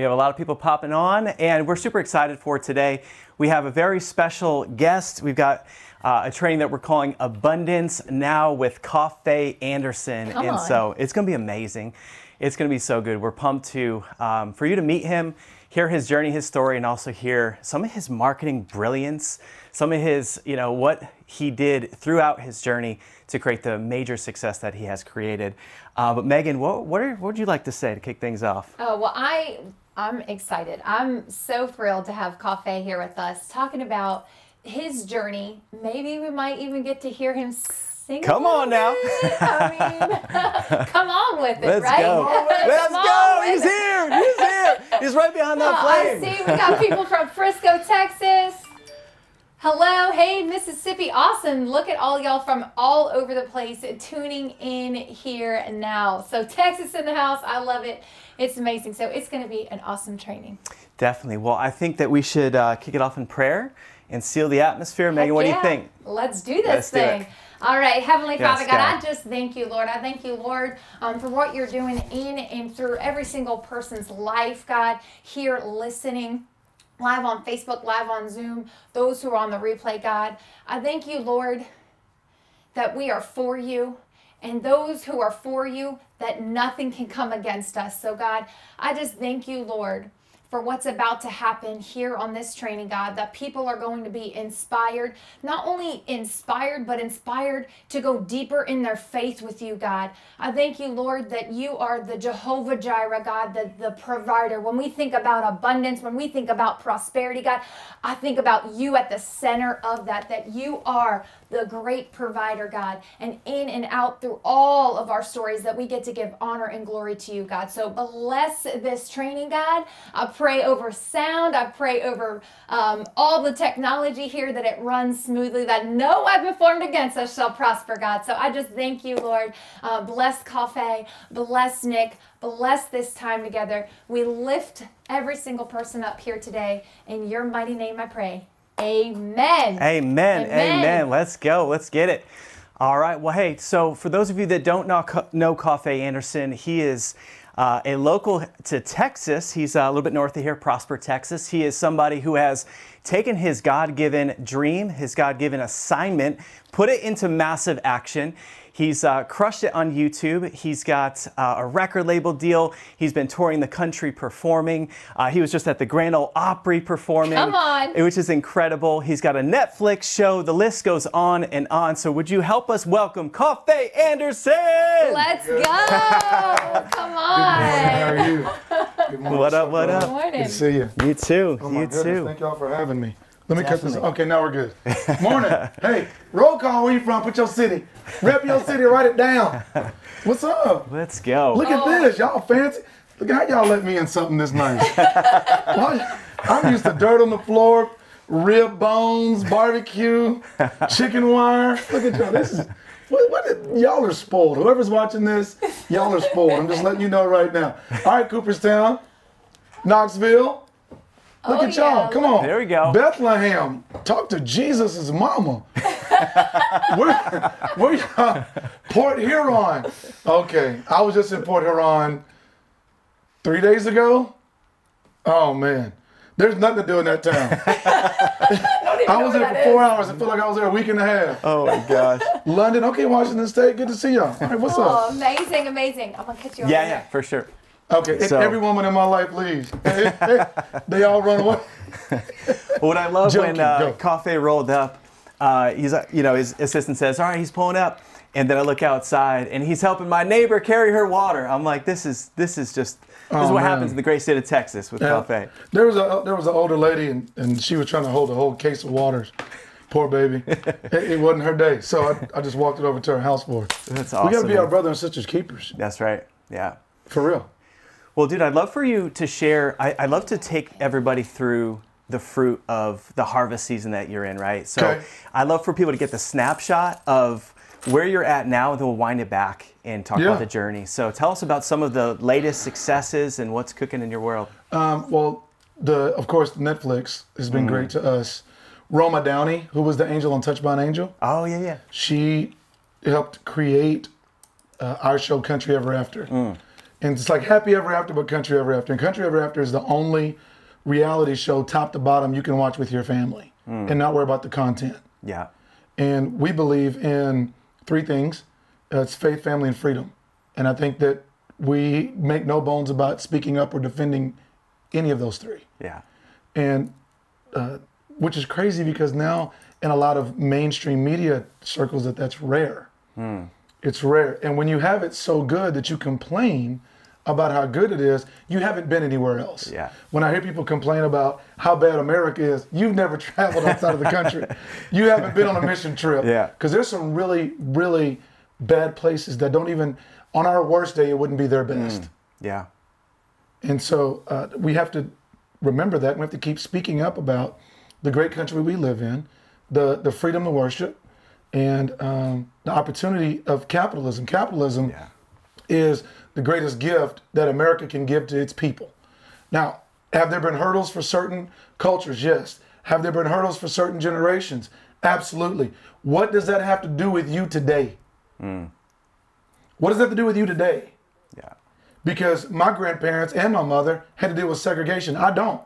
We have a lot of people popping on, and we're super excited for today. We have a very special guest. We've got uh, a training that we're calling Abundance Now with Coffey Anderson. Come and on. so it's going to be amazing. It's going to be so good. We're pumped to um, for you to meet him, hear his journey, his story, and also hear some of his marketing brilliance, some of his, you know, what he did throughout his journey to create the major success that he has created. Uh, but Megan, what what, are, what would you like to say to kick things off? Oh well, I I'm excited. I'm so thrilled to have Coffey here with us, talking about his journey. Maybe we might even get to hear him sing. Come on now. I mean, come on with it, Let's right? go. Let's go. He's here. He's here. He's right behind that Oh, I see. We got people from Frisco, Texas. Hello, hey Mississippi, awesome. Look at all y'all from all over the place tuning in here now. So, Texas in the house, I love it. It's amazing. So, it's going to be an awesome training. Definitely. Well, I think that we should uh, kick it off in prayer and seal the atmosphere. Megan, what do you think? Let's do this Let's do thing. it. All right, Heavenly Yes, Father God, God. I just thank you, Lord. I thank you, Lord, um, for what you're doing in and through every single person's life, God, here listening live on Facebook, live on Zoom, those who are on the replay, God. I thank you, Lord, that we are for you and those who are for you, that nothing can come against us. So, God, I just thank you, Lord. For what's about to happen here on this training, God, that people are going to be inspired, not only inspired, but inspired to go deeper in their faith with you, God. I thank you, Lord, that you are the Jehovah Jireh, God, the, the provider. When we think about abundance, when we think about prosperity, God, I think about you at the center of that, that you are the great provider, God, and in and out through all of our stories that we get to give honor and glory to you, God. So bless this training, God. I pray over sound. I pray over um, all the technology here that it runs smoothly, that no weapon formed against us shall prosper, God. So I just thank you, Lord. Uh, bless Coffey, bless Nick, bless this time together. We lift every single person up here today. In your mighty name I pray. Amen. Amen. Amen. Let's go. Let's get it. All right. Well, hey, so for those of you that don't know, know Coffey Anderson, he is uh, a local to Texas. He's uh, a little bit north of here, Prosper, Texas. He is somebody who has taken his God given dream, his God given assignment, put it into massive action. He's uh, crushed it on YouTube. He's got uh, a record label deal. He's been touring the country performing. Uh, he was just at the Grand Ole Opry performing. Come on. Which is incredible. He's got a Netflix show. The list goes on and on. So would you help us welcome Coffey Anderson? Let's go. Come on. Good morning. How are you? Good morning. What up, what Good up? morning. Good to see you. You too. Oh my you goodness, too. thank y'all for having me. Let me cut this. Okay, now we're good. Morning. hey, roll call. Where you from? Put your city. Rep your city. Write it down. What's up? Let's go. Look at Oh. this. Y'all fancy. Look at how y'all let me in something this nice. Why- I'm used to dirt on the floor, rib bones, barbecue, chicken wire. Look at y'all. This is. What, what did, y'all are spoiled. Whoever's watching this, y'all are spoiled. I'm just letting you know right now. All right, Cooperstown, Knoxville. Look Oh, at y'all. yeah, Come on. There we go. Bethlehem. Talk to Jesus' mama. where, where y'all? Port Huron. Okay. I was just in Port Huron three days ago. Oh, man. There's nothing to do in that town. I was there for four hours. I feel like I was there a week and a half. Oh my gosh. London. Okay, Washington State. Good to see y'all. All right, what's Oh, up? amazing, amazing. I'm gonna catch you. Yeah, yeah, there. for sure. Okay, So- every woman in my life leaves. they all run away. What I love when uh. Coffey rolled up, uh, he's uh, you know his assistant says, "All right, he's pulling up," and then I look outside and he's helping my neighbor carry her water. I'm like, "This is this is just this is Oh, what man. happens in the great state of Texas with Coffey." There was a there was an older lady and, and she was trying to hold a whole case of waters. Poor baby. it, it wasn't her day, so I, I just walked it over to her house for her. That's We gotta be our brother and sisters keepers, That's right. Yeah. for real. Well, dude, I'd love for you to share. I, I'd love to take everybody through the fruit of the harvest season that you're in, right? So Okay. I'd love for people to get the snapshot of where you're at now, and then we'll wind it back and talk Yeah. about the journey. So tell us about some of the latest successes and what's cooking in your world. Um, well, the of course Netflix has been great to us. Roma Downey, who was the angel on Touched by an Angel, Oh, yeah, yeah. she helped create uh, our show Country Ever After. And it's like Happy Ever After, but Country Ever After. And Country Ever After is the only reality show, top to bottom, you can watch with your family and not worry about the content. Yeah. And we believe in three things uh, it's faith, family, and freedom. And I think that we make no bones about speaking up or defending any of those three. Yeah. And uh, which is crazy because now in a lot of mainstream media circles that that's rare. It's rare. And when you have it so good that you complain about how good it is, you haven't been anywhere else. Yeah. When I hear people complain about how bad America is, you've never traveled outside of the country. You haven't been on a mission trip. Yeah. Because there's some really, really bad places that don't even, on our worst day, it wouldn't be their best. Yeah. And so uh, we have to remember that. We have to keep speaking up about the great country we live in, the, the freedom to worship, and um, the opportunity of capitalism. Capitalism Yeah. is the greatest gift that America can give to its people. Now, have there been hurdles for certain cultures? Yes. Have there been hurdles for certain generations? Absolutely. What does that have to do with you today? Hmm. What does that have to do with you today? Yeah. because my grandparents and my mother had to deal with segregation. I don't.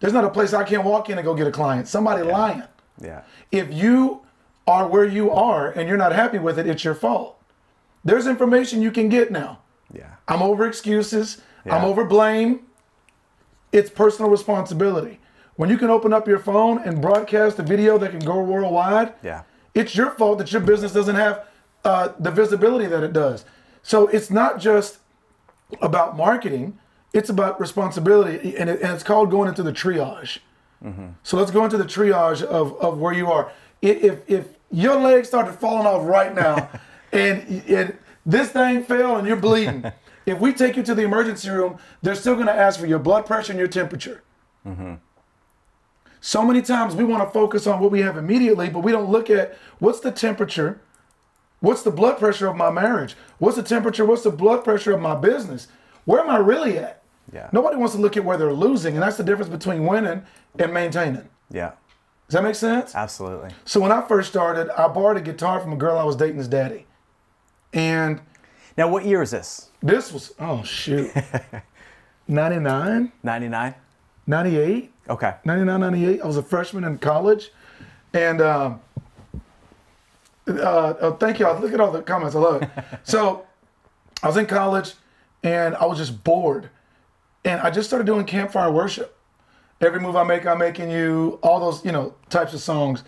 There's not a place I can't walk in and go get a client. Somebody lying. Yeah. If you are where you are and you're not happy with it, it's your fault. There's information you can get now. Yeah. I'm over excuses. I'm over blame. It's personal responsibility. When you can open up your phone and broadcast a video that can go worldwide, Yeah. it's your fault that your business doesn't have uh, the visibility that it does. So it's not just about marketing; it's about responsibility, and, it, and it's called going into the triage. So let's go into the triage of, of where you are. If if your legs started falling off right now, and and this thing fell and you're bleeding, if we take you to the emergency room, they're still going to ask for your blood pressure and your temperature. Mm-hmm. So many times we want to focus on what we have immediately, but we don't look at what's the temperature, what's the blood pressure of my marriage, what's the temperature, what's the blood pressure of my business, where am I really at? Yeah. Nobody wants to look at where they're losing, and that's the difference between winning and maintaining. Yeah. Does that make sense? Absolutely. So when I first started, I borrowed a guitar from a girl I was dating's daddy. And Now, what year is this? this was, oh shoot, 99, 99? 98? Okay. 99, 98. I was a freshman in college. And um, uh, oh, thank y'all. Look at all the comments. I love it. so I was in college and I was just bored. And I just started doing campfire worship. Every move I make, I'm making you, all those, you know, types of songs.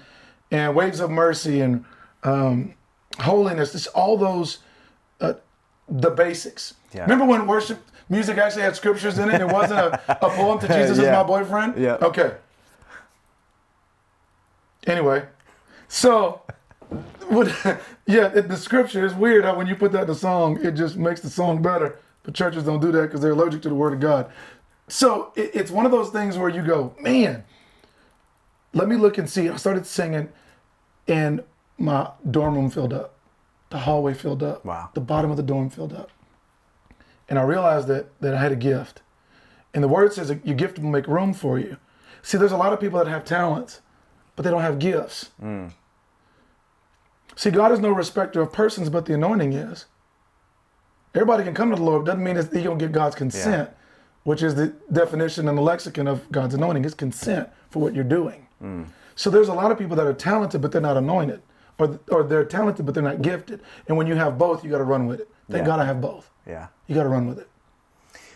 And Waves of Mercy and um, Holiness, just all those, uh, the basics. Yeah. Remember when worship music actually had scriptures in it? It wasn't a, a poem to Jesus is my boyfriend? Yeah. Okay. Anyway, so what, yeah, it, the scripture is weird how when you put that in a song, it just makes the song better. But churches don't do that because they're allergic to the word of God. So it, it's one of those things where you go, man, let me look and see. I started singing, and my dorm room filled up, the hallway filled up, Wow. the bottom of the dorm filled up, and I realized that that I had a gift. And the word says your gift will make room for you. See, there's a lot of people that have talents, but they don't have gifts. Hmm. See, God is no respecter of persons, but the anointing is. Everybody can come to the Lord, doesn't mean that you don't get God's consent, which is the definition and the lexicon of God's anointing is consent for what you're doing. Hmm. So there's a lot of people that are talented, but they're not anointed, or, or they're talented, but they're not gifted. And when you have both, you got to run with it. Thank Yeah. God I have both. Yeah. You got to run with it.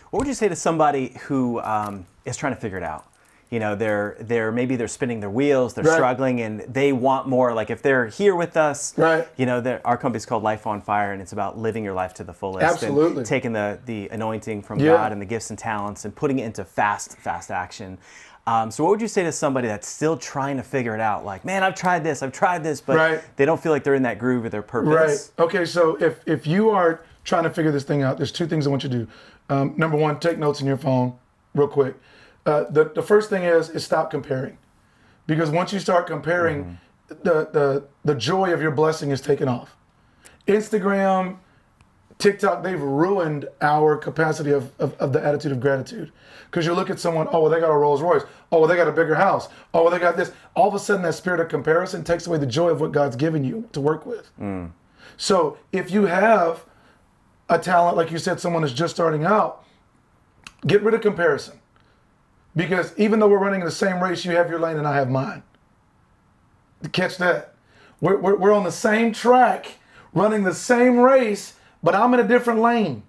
What would you say to somebody who um, is trying to figure it out? You know, they're they're maybe they're spinning their wheels, they're Right. struggling, and they want more. Like if they're here with us, Right. You know, our company's called Life on Fire, and it's about living your life to the fullest. and Absolutely. taking the the anointing from Yeah. God and the gifts and talents and putting it into fast fast action. Um, so, what would you say to somebody that's still trying to figure it out? Like, man, I've tried this, I've tried this, but Right. they don't feel like they're in that groove of their purpose. Right. Okay. So if if you are trying to figure this thing out, there's two things I want you to do. Um, number one, take notes in your phone, real quick. Uh, the the first thing is is stop comparing, because once you start comparing, the the the joy of your blessing is taken off. Instagram, TikTok, they've ruined our capacity of, of, of the attitude of gratitude. Because you look at someone, oh, well, they got a Rolls Royce. Oh, well, they got a bigger house. Oh, well, they got this. All of a sudden, that spirit of comparison takes away the joy of what God's given you to work with. Mm. So if you have a talent, like you said, someone is just starting out, get rid of comparison. Because even though we're running in the same race, you have your lane and I have mine. Catch that. We're, we're, we're on the same track, running the same race, but I'm in a different lane.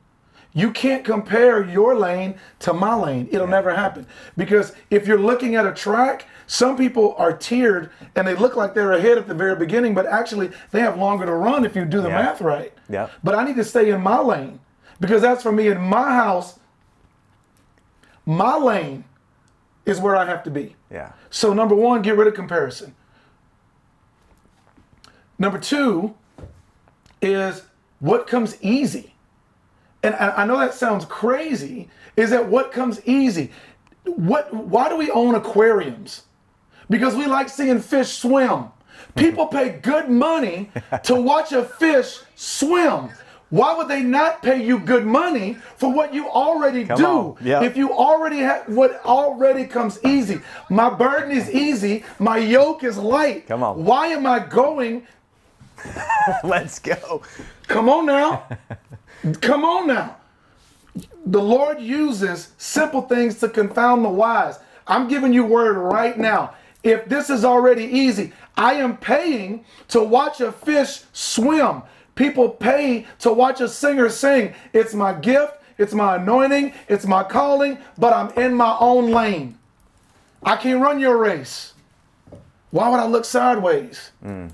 You can't compare your lane to my lane. It'll never happen. Because if you're looking at a track, some people are tiered and they look like they're ahead at the very beginning, but actually they have longer to run if you do the Yeah. math right. Yeah. But I need to stay in my lane because that's for me in my house. My lane is where I have to be. Yeah. So number one, get rid of comparison. Number two is what comes easy. And I, I know that sounds crazy. Is that what comes easy? What? Why do we own aquariums? Because we like seeing fish swim. People pay good money to watch a fish swim. Why would they not pay you good money for what you already Come do? Yeah. If you already have what already comes easy. My burden is easy, my yoke is light. Come on. Why am I going? Let's go. Come on now. Come on now. The Lord uses simple things to confound the wise. I'm giving you word right now. If this is already easy, I am paying to watch a fish swim. People pay to watch a singer sing. It's my gift, it's my anointing, it's my calling, but I'm in my own lane. I can't run your race. Why would I look sideways? Mm.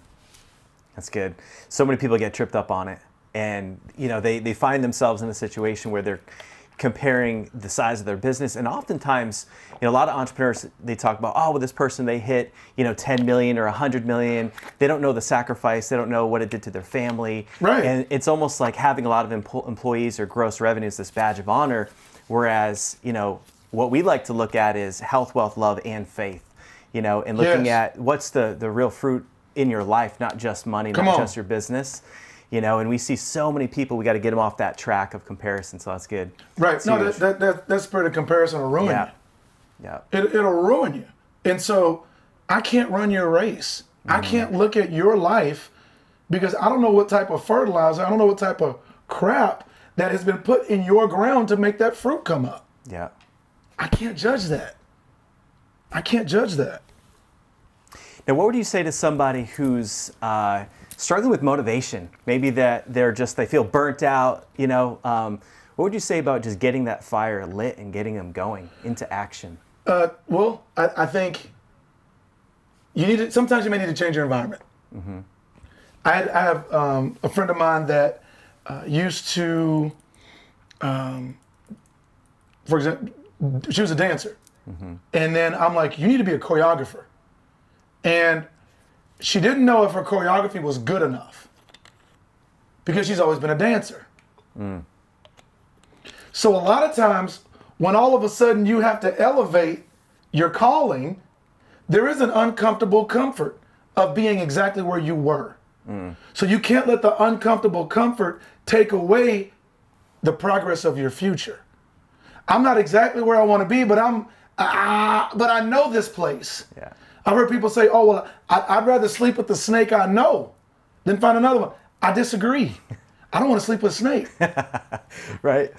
That's good. So many people get tripped up on it. And, you know, they, they find themselves in a situation where they're comparing the size of their business. And oftentimes, you know, a lot of entrepreneurs, they talk about, oh, well, this person, they hit, you know, 10 million or 100 million. They don't know the sacrifice. They don't know what it did to their family. Right. And it's almost like having a lot of empl- employees or gross revenues, this badge of honor. Whereas, you know, what we like to look at is health, wealth, love, and faith. You know, and looking Yes. at what's the, the real fruit in your life, not just money, Come not on. just your business. You know, and we see so many people. We got to get them off that track of comparison. So that's good. Right. It's no, that, that, that, that spirit of comparison will ruin yeah, you. yeah, It, it'll ruin you. And so I can't run your race. I Mm-hmm. can't look at your life because I don't know what type of fertilizer, I don't know what type of crap that has been put in your ground to make that fruit come up. yeah. I can't judge that. I can't judge that. Now, what would you say to somebody who's uh, struggling with motivation? Maybe that they're just they feel burnt out. You know, um, what would you say about just getting that fire lit and getting them going into action? Uh, well, I, I think you need to, sometimes you may need to change your environment. I, had, I have um, a friend of mine that uh, used to, um, for example, she was a dancer. And then I'm like, you need to be a choreographer. And she didn't know if her choreography was good enough because she's always been a dancer. So a lot of times, when all of a sudden you have to elevate your calling, there is an uncomfortable comfort of being exactly where you were. So you can't let the uncomfortable comfort take away the progress of your future. I'm not exactly where I want to be, but I'm, ah, but I know this place. Yeah. I've heard people say, "Oh well, I, I'd rather sleep with the snake I know than find another one." I disagree. I don't want to sleep with a snake. Right.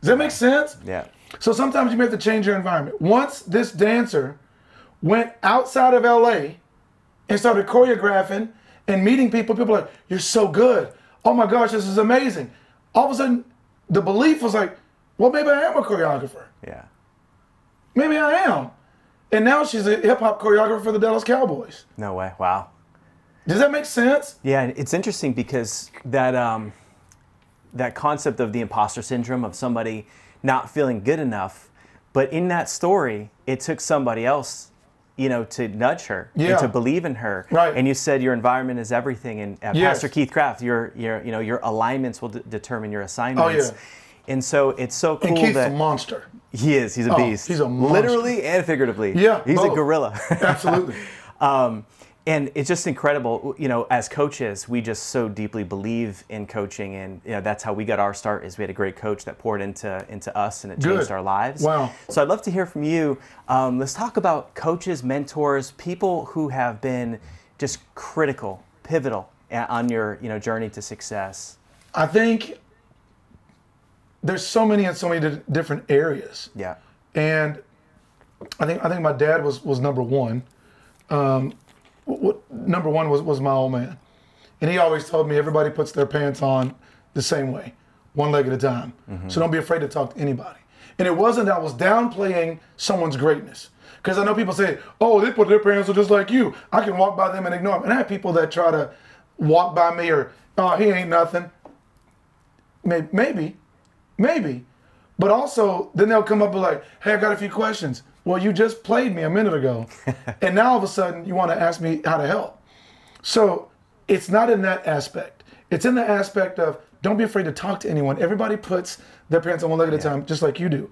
Does that make sense? Yeah. So sometimes you may have to change your environment. Once this dancer went outside of LA and started choreographing and meeting people, people are like, You're so good. Oh my gosh, this is amazing. All of a sudden, the belief was like, Well, maybe I am a choreographer. Yeah. Maybe I am. And now she's a hip hop choreographer for the Dallas Cowboys. No way. Wow. Does that make sense? Yeah, it's interesting because that um, that concept of the imposter syndrome of somebody not feeling good enough, but in that story, it took somebody else, you know, to nudge her Yeah. and to believe in her. Right. And you said your environment is everything, and uh, Yes. Pastor Keith Craft, your your you know your alignments will d- determine your assignments. Oh, yeah. And so it's so cool And Keith's that a monster. He is. He's a Oh, beast. he's a monster. literally and figuratively. Yeah, he's a gorilla. Absolutely. Um, and it's just incredible, you know, as coaches, we just so deeply believe in coaching. And, you know, that's how we got our start is we had a great coach that poured into, into us and it Good. changed our lives. Wow. So I'd love to hear from you. Um, let's talk about coaches, mentors, people who have been just critical, pivotal uh, on your, you know, journey to success. I think there's so many in so many di- different areas. Yeah. And I think I think my dad was was number one. Um, what, number one was was my old man, and he always told me everybody puts their pants on the same way, one leg at a time. So don't be afraid to talk to anybody. And it wasn't that I was downplaying someone's greatness. Because I know people say, oh, they put their pants on just like you. I can walk by them and ignore them. And I have people that try to walk by me or, oh, he ain't nothing. Maybe, maybe, maybe. But also, then they'll come up and like, hey, I got a few questions. Well, you just played me a minute ago. and now all of a sudden, you want to ask me how to help. So it's not in that aspect. It's in the aspect of don't be afraid to talk to anyone. Everybody puts their pants on one leg at a time, just like you do.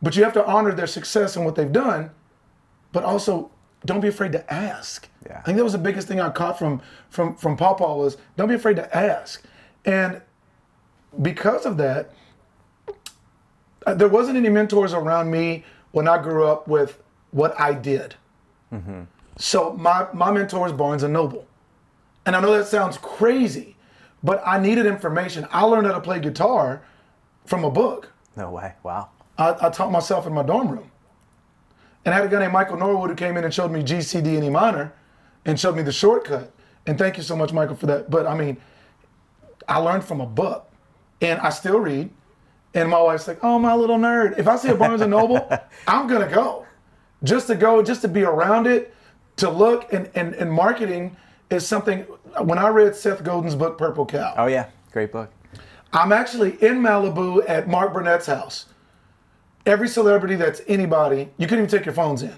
But you have to honor their success and what they've done, but also don't be afraid to ask. Yeah. I think that was the biggest thing I caught from from from Paw Paw was don't be afraid to ask. And because of that, Uh, there wasn't any mentors around me when I grew up with what I did. Mm-hmm. So my my mentor was Barnes and Noble, and I know that sounds crazy, but I needed information. I learned how to play guitar from a book. No way. Wow. I, I taught myself in my dorm room. And I had a guy named Michael Norwood who came in and showed me G, C, D, and E minor and showed me the shortcut. And thank you so much, Michael, for that. But I mean, I learned from a book and I still read. And my wife's like, oh, my little nerd. If I see a Barnes and Noble, I'm going to go. Just to go, just to be around it, to look. And, and, and marketing is something, when I read Seth Godin's book, Purple Cow, Oh yeah. Great book. I'm actually in Malibu at Mark Burnett's house. Every celebrity that's anybody, you couldn't even take your phones in.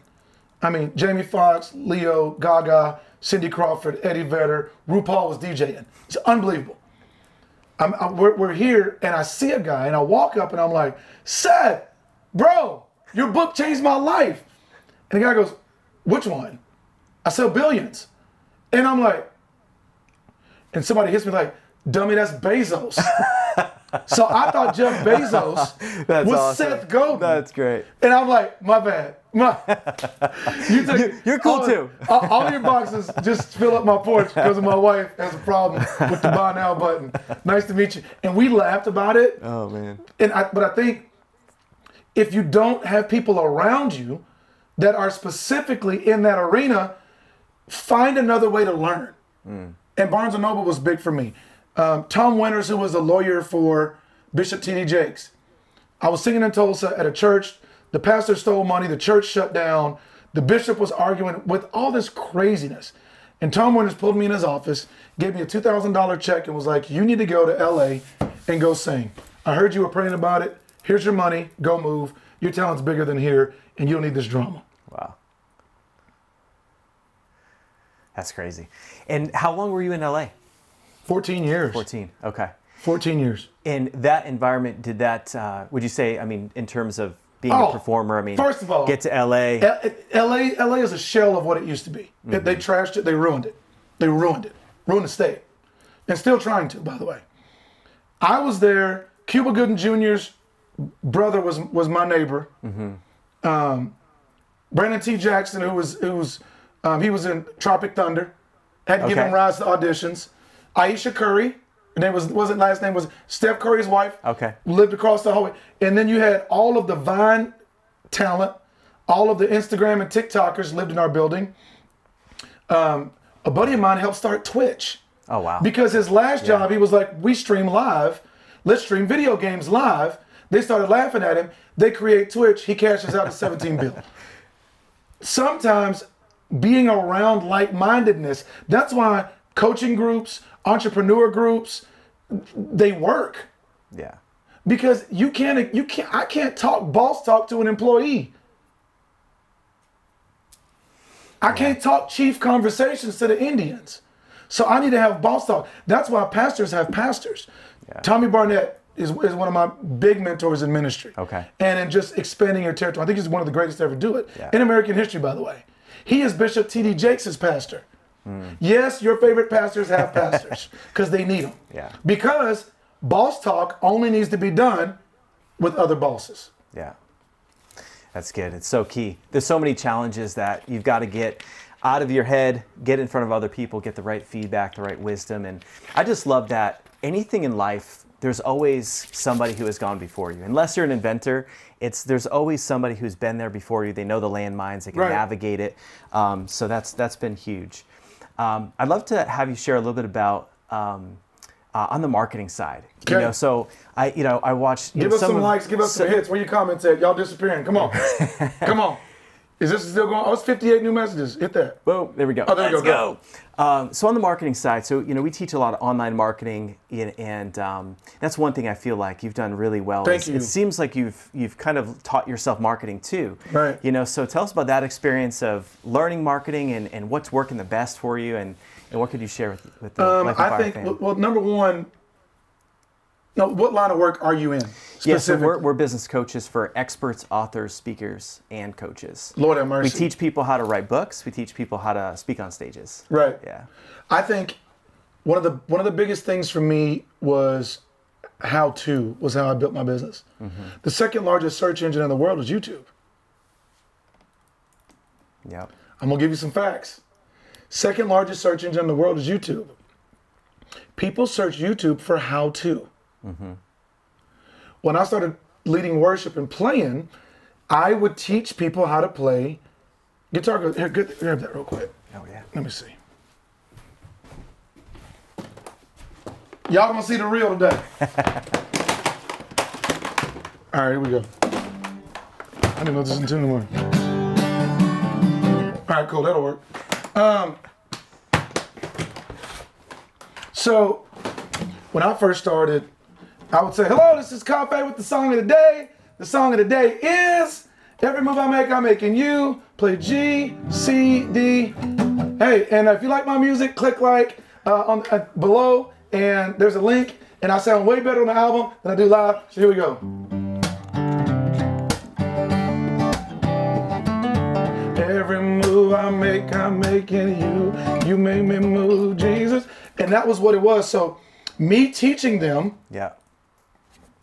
I mean, Jamie Foxx, Leo, Gaga, Cindy Crawford, Eddie Vedder, RuPaul was DJing. It's unbelievable. I'm, I'm- we're, we're here, and I see a guy, and I walk up, and I'm like, Seth, bro, your book changed my life. And the guy goes, which one? I sell billions. And I'm like, and somebody hits me like, dummy, that's Bezos. so I thought Jeff Bezos That's was awesome. Seth Godin. That's great. and I'm like, my bad. My, you took, You're cool all, too. All, all your boxes just fill up my porch because my wife has a problem with the buy now button. Nice to meet you. And we laughed about it. Oh man. And I, but I think if you don't have people around you that are specifically in that arena, find another way to learn. Hmm. And Barnes and Noble was big for me. Um, Tom Winters, who was a lawyer for Bishop T.D. Jakes, I was singing in Tulsa at a church. The pastor stole money. The church shut down. The bishop was arguing with all this craziness. And Tom Winters pulled me in his office, gave me a $2,000 check, and was like, You need to go to LA and go sing. I heard you were praying about it. Here's your money. Go move. Your talent's bigger than here, and you don't need this drama. Wow. That's crazy. And how long were you in LA? 14 years. 14. Okay. 14 years. In that environment, did that, uh, would you say, I mean, in terms of being Oh, a performer, I mean, first of all- get to LA. L- LA, LA is a shell of what it used to be. They- They trashed it. They ruined it. They ruined it. Ruined the state, and still trying to. By the way, I was there. Cuba Gooding Jr.'s brother was was my neighbor. Mm-hmm. Um, Brandon T. Jackson, who was who was um, he was in Tropic Thunder, had Okay. him rise to auditions. Ayesha Curry, her name was wasn't last name was Steph Curry's wife. Okay. lived across the hallway, and then you had all of the Vine talent, all of the Instagram and TikTokers lived in our building. Um, a buddy of mine helped start Twitch oh, wow. because his last job he was like, "We stream live, let's stream video games live." They started laughing at him. They create Twitch. He cashes out a 17 bill. Sometimes being around like-mindedness. That's why coaching groups, entrepreneur groups, they work yeah. because you can't you can't I can't talk boss talk to an employee. I can't talk chief conversations to the Indians. So I need to have boss talk. That's why pastors have pastors. Tommy Barnett is, is one of my big mentors in ministry. Okay. And in just expanding your territory. I think he's one of the greatest to ever do it. Yeah. In American history, by the way. He is Bishop T.D. Jakes' pastor. Yes, your favorite pastors have pastors because they need them. Yeah. Because boss talk only needs to be done with other bosses. Yeah. That's good. It's so key. There's so many challenges that you've got to get out of your head, get in front of other people, get the right feedback, the right wisdom. And I just love that anything in life, there's always somebody who has gone before you. Unless you're an inventor, it's there's always somebody who's been there before you. They know the landmines, they can Right. navigate it. Um, so that's that's been huge. Um, I'd love to have you share a little bit about um, uh, on the marketing side. You Okay. know, so I you know I watched. Give know, us some of- likes, give us some hits. Where you comments at? Y'all disappearing. Come on. Come on. Is this still going? Oh, it's 58 new messages. Hit that. Boom, there we go. Oh, there Let's go. go. Um, so on the marketing side, so you know we teach a lot of online marketing, and, and um, that's one thing I feel like you've done really well. Thank you. It seems like you've you've kind of taught yourself marketing too. Right. You know, so tell us about that experience of learning marketing and, and what's working the best for you, and, and what could you share with, with the Um, I think, well, well, number one, no, what line of work are you in? yeah, so we're, we're business coaches for experts, authors, speakers, and coaches. Lord have We teach people how to write books. We teach people how to speak on stages. Right. Yeah. I think one of the one of the biggest things for me was how to was how I built my business. Mm-hmm. The second largest search engine in the world is YouTube. Yep. I'm gonna give you some facts. Second largest search engine in the world is YouTube. People search YouTube for how to. When I started leading worship and playing, I would teach people how to play guitar. Here, good, grab that real quick. Oh yeah. Let me see. Y'all gonna see the real today. All right, here we go. I didn't know this in tune anymore. All right, cool. That'll work. Um, so when I first started, I would say, "Hello, this is Coffey with the song of the day." The song of the day is "Every move I make, I'm making you." Play G, C, D. Hey, and if you like my music, click like uh, on uh, below, and there's a link. And I sound way better on the album than I do live. So here we go. Every move I make, I'm making you. You make me move, Jesus. And that was what it was. So, me teaching them, Yeah.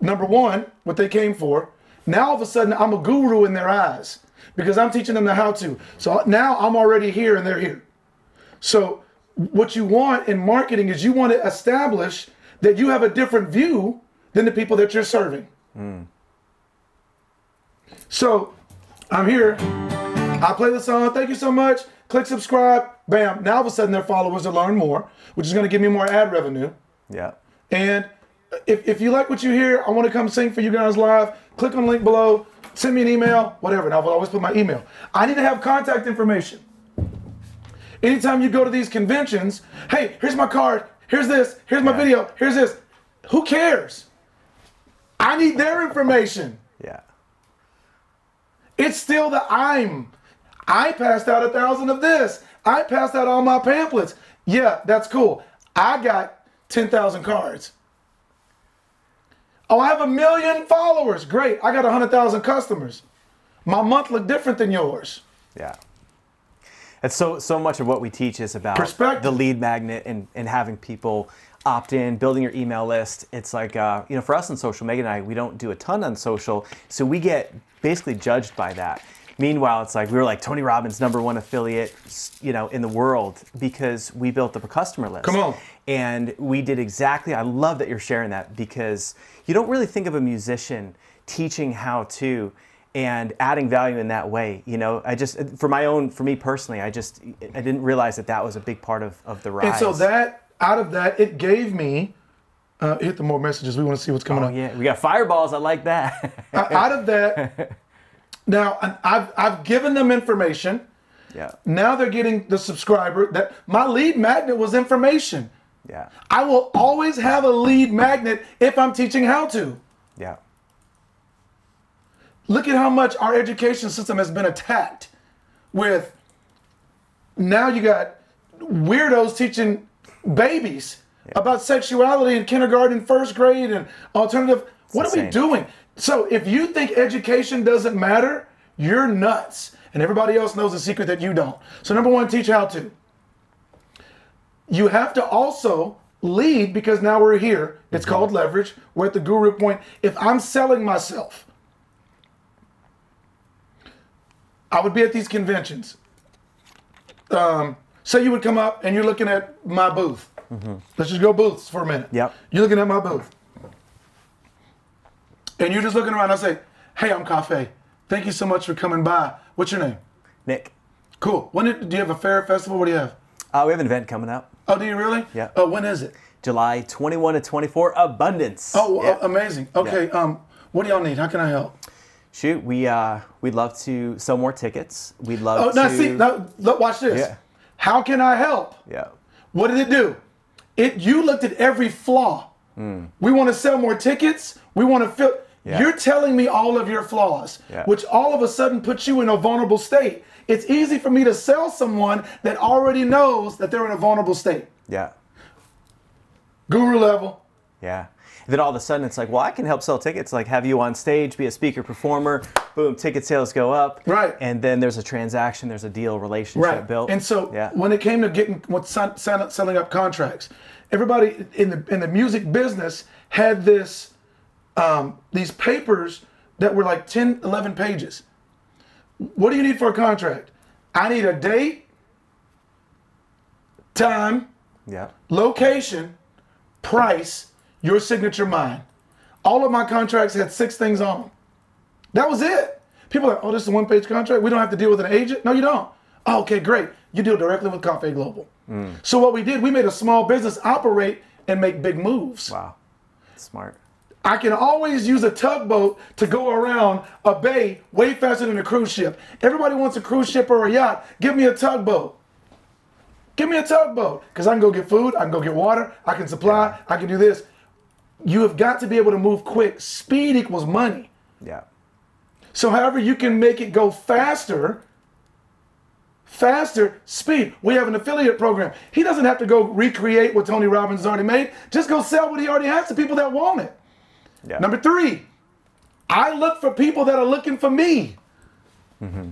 Number one, what they came for. Now all of a sudden, I'm a guru in their eyes because I'm teaching them the how to. So now I'm already here and they're here. So, what you want in marketing is you want to establish that you have a different view than the people that you're serving. Hmm. So, I'm here. I play the song. Thank you so much. Click subscribe. Bam. Now all of a sudden, their followers will learn more, which is going to give me more ad revenue. Yeah. And if, if you like what you hear, I want to come sing for you guys live. Click on the link below. Send me an email, whatever. And I will always put my email. I need to have contact information. Anytime you go to these conventions, hey, here's my card. Here's this. Here's my Yeah. video. Here's this. Who cares? I need their information. Yeah. It's still the I'm. I passed out a thousand of this. I passed out all my pamphlets. Yeah, that's cool. I got 10,000 cards. Oh, I have a million followers. Great. I got 100,000 customers. My month look different than yours. Yeah. It's so so much of what we teach is about the lead magnet and, and having people opt in, building your email list. It's like uh, you know, for us on social, Megan and I, we don't do a ton on social, so we get basically judged by that. Meanwhile, it's like we were like Tony Robbins' number one affiliate, you know, in the world because we built up a customer list. Come on. And we did exactly. I love that you're sharing that because you don't really think of a musician teaching how to and adding value in that way. You know, I just for my own, for me personally, I just I didn't realize that that was a big part of of the rise. And so that, out of that, it gave me, uh, hit the more messages. We want to see what's coming Oh up. yeah, we got fireballs. I like that. Out of that, now I've, I've given them information. yeah, Now they're getting the subscriber. That my lead magnet was information. yeah, I will always have a lead magnet if I'm teaching how to. yeah, Look at how much our education system has been attacked with now you got weirdos teaching babies about sexuality in kindergarten, first grade, and alternative. what are we doing? So if you think education doesn't matter, you're nuts. And everybody else knows the secret that you don't. So number one, teach how to. You have to also lead because now we're here. It's called leverage. We're at the guru point. If I'm selling myself, I would be at these conventions. Um, say you would come up and you're looking at my booth. Let's just go booths for a minute. Yep. You're looking at my booth. And you're just looking around, I say, "Hey, I'm Coffey. Thank you so much for coming by. What's your name?" Nick, Cool. When did, do you have a fair festival? What do you have? uh, we have an event coming up, Oh, do you really? Yeah. Uh, when is it? July 21 to 24. Abundance. Oh, Yeah. uh, amazing. Okay. Um, what do y'all need? How can I help? Shoot, we uh, we'd love to sell more tickets. We'd love Oh, to. now see, now look, watch this. Yeah. How can I help? yeah. What did it do? It you looked at every flaw. We want to sell more tickets. We want to fill. Yeah. You're telling me all of your flaws, Yeah. which all of a sudden puts you in a vulnerable state. It's easy for me to sell someone that already knows that they're in a vulnerable state. Yeah. Guru level. Yeah. then all of a sudden it's like, well, I can help sell tickets, like have you on stage, be a speaker performer, boom, ticket sales go up. Right. And then there's a transaction, there's a deal, relationship Right. built. And so yeah. when it came to getting what selling up contracts, everybody in the in the music business had this um, these papers that were like 10, 11 pages. What do you need for a contract? I need a date, time, yeah. location, price, your signature mine. All of my contracts had six things on them. That was it. People are like, oh, this is a one page contract. We don't have to deal with an agent. No, you don't. Oh, okay, great. You deal directly with Coffey Global. So what we did, we made a small business operate and make big moves. Wow. Smart. I can always use a tugboat to go around a bay way faster than a cruise ship. Everybody wants a cruise ship or a yacht. Give me a tugboat. Give me a tugboat because I can go get food, I can go get water, I can supply, I can do this. You have got to be able to move quick. Speed equals money. Yeah. So, however, you can make it go faster, faster, speed. We have an affiliate program. He doesn't have to go recreate what Tony Robbins already made. Just go sell what he already has to people that want it. Yeah. Number three, I look for people that are looking for me. Mm-hmm.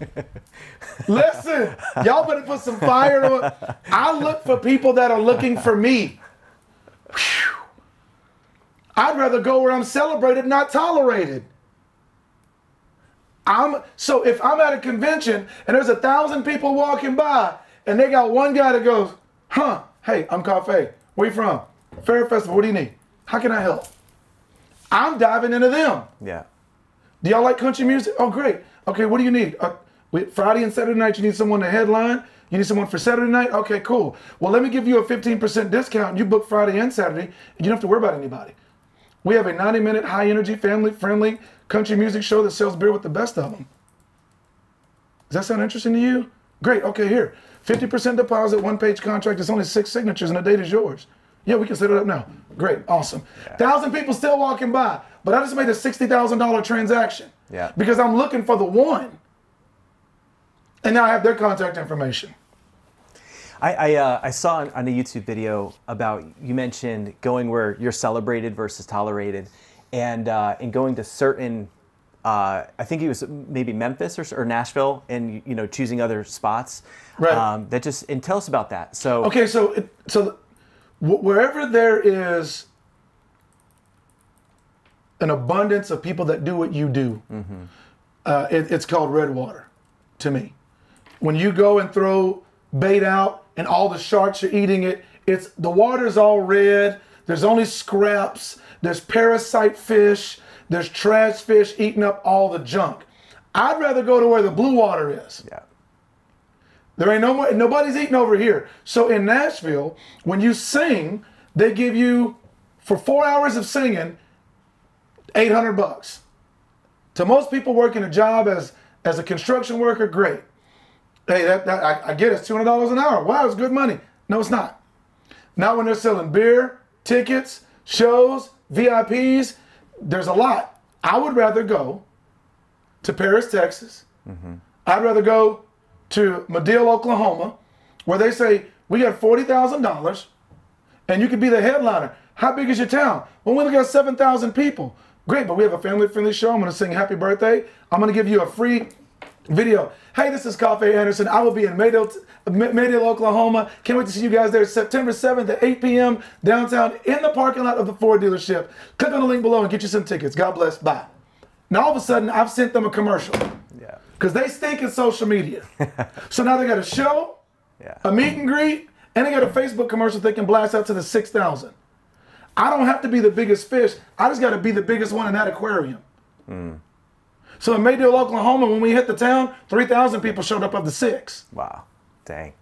Listen, y'all better put some fire on. I look for people that are looking for me. Whew. I'd rather go where I'm celebrated, not tolerated. I'm so if I'm at a convention and there's a thousand people walking by and they got one guy that goes, huh, hey, I'm Coffey. Where you from? Fair Festival, what do you need? How can I help? I'm diving into them. Yeah. Do y'all like country music? Oh, great. Okay, what do you need? Uh, wait, Friday and Saturday night, you need someone to headline? You need someone for Saturday night? Okay, cool. Well, let me give you a 15% discount you book Friday and Saturday, and you don't have to worry about anybody. We have a 90 minute, high energy, family friendly country music show that sells beer with the best of them. Does that sound interesting to you? Great. Okay, here. 50% deposit, one page contract. It's only six signatures, and the date is yours. Yeah, we can set it up now. Great. Awesome. Thousand people still walking by, but I just made a $60,000 transaction. Yeah. Because I'm looking for the one. And now I have their contact information. I I, uh, I saw on, on a YouTube video about you mentioned going where you're celebrated versus tolerated, and uh, and going to certain. Uh, I think it was maybe Memphis or, or Nashville, and you know choosing other spots. Right. Um, that just and tell us about that. So Okay, so it, so wherever there is an abundance of people that do what you do, uh, it, it's called red water to me. When you go and throw bait out and all the sharks are eating it, it's the water's all red. There's only scraps. There's parasite fish. There's trash fish eating up all the junk. I'd rather go to where the blue water is. yeah, There ain't no more, nobody's eating over here. So in Nashville, when you sing, they give you for four hours of singing, eight hundred bucks. To most people working a job as as a construction worker, great. Hey, that, that I, I get it's two hundred dollars an hour. Wow, it's good money. No, it's not. Not when they're selling beer, tickets, shows, VIPs. There's a lot. I would rather go to Paris, Texas. Mm-hmm. I'd rather go to Madill, Oklahoma, where they say, we got $40,000 and you could be the headliner. How big is your town? Well, we only got 7,000 people. Great, but we have a family friendly show. I'm going to sing happy birthday. I'm going to give you a free video. Hey, this is Coffey Anderson. I will be in Maydale, Maydale, Oklahoma. Can't wait to see you guys there September 7th at 8 p.m. downtown in the parking lot of the Ford dealership. Click on the link below and get you some tickets. God bless. Bye. Now, all of a sudden, I've sent them a commercial yeah, because they stink in social media. so now they got a show, yeah, a meet and greet, and they got a Facebook commercial they can blast out to the 6,000. I don't have to be the biggest fish. I just got to be the biggest one in that aquarium. Hmm. So in Maydale, Oklahoma, when we hit the town, 3,000 people showed up of the six. Wow. Dang.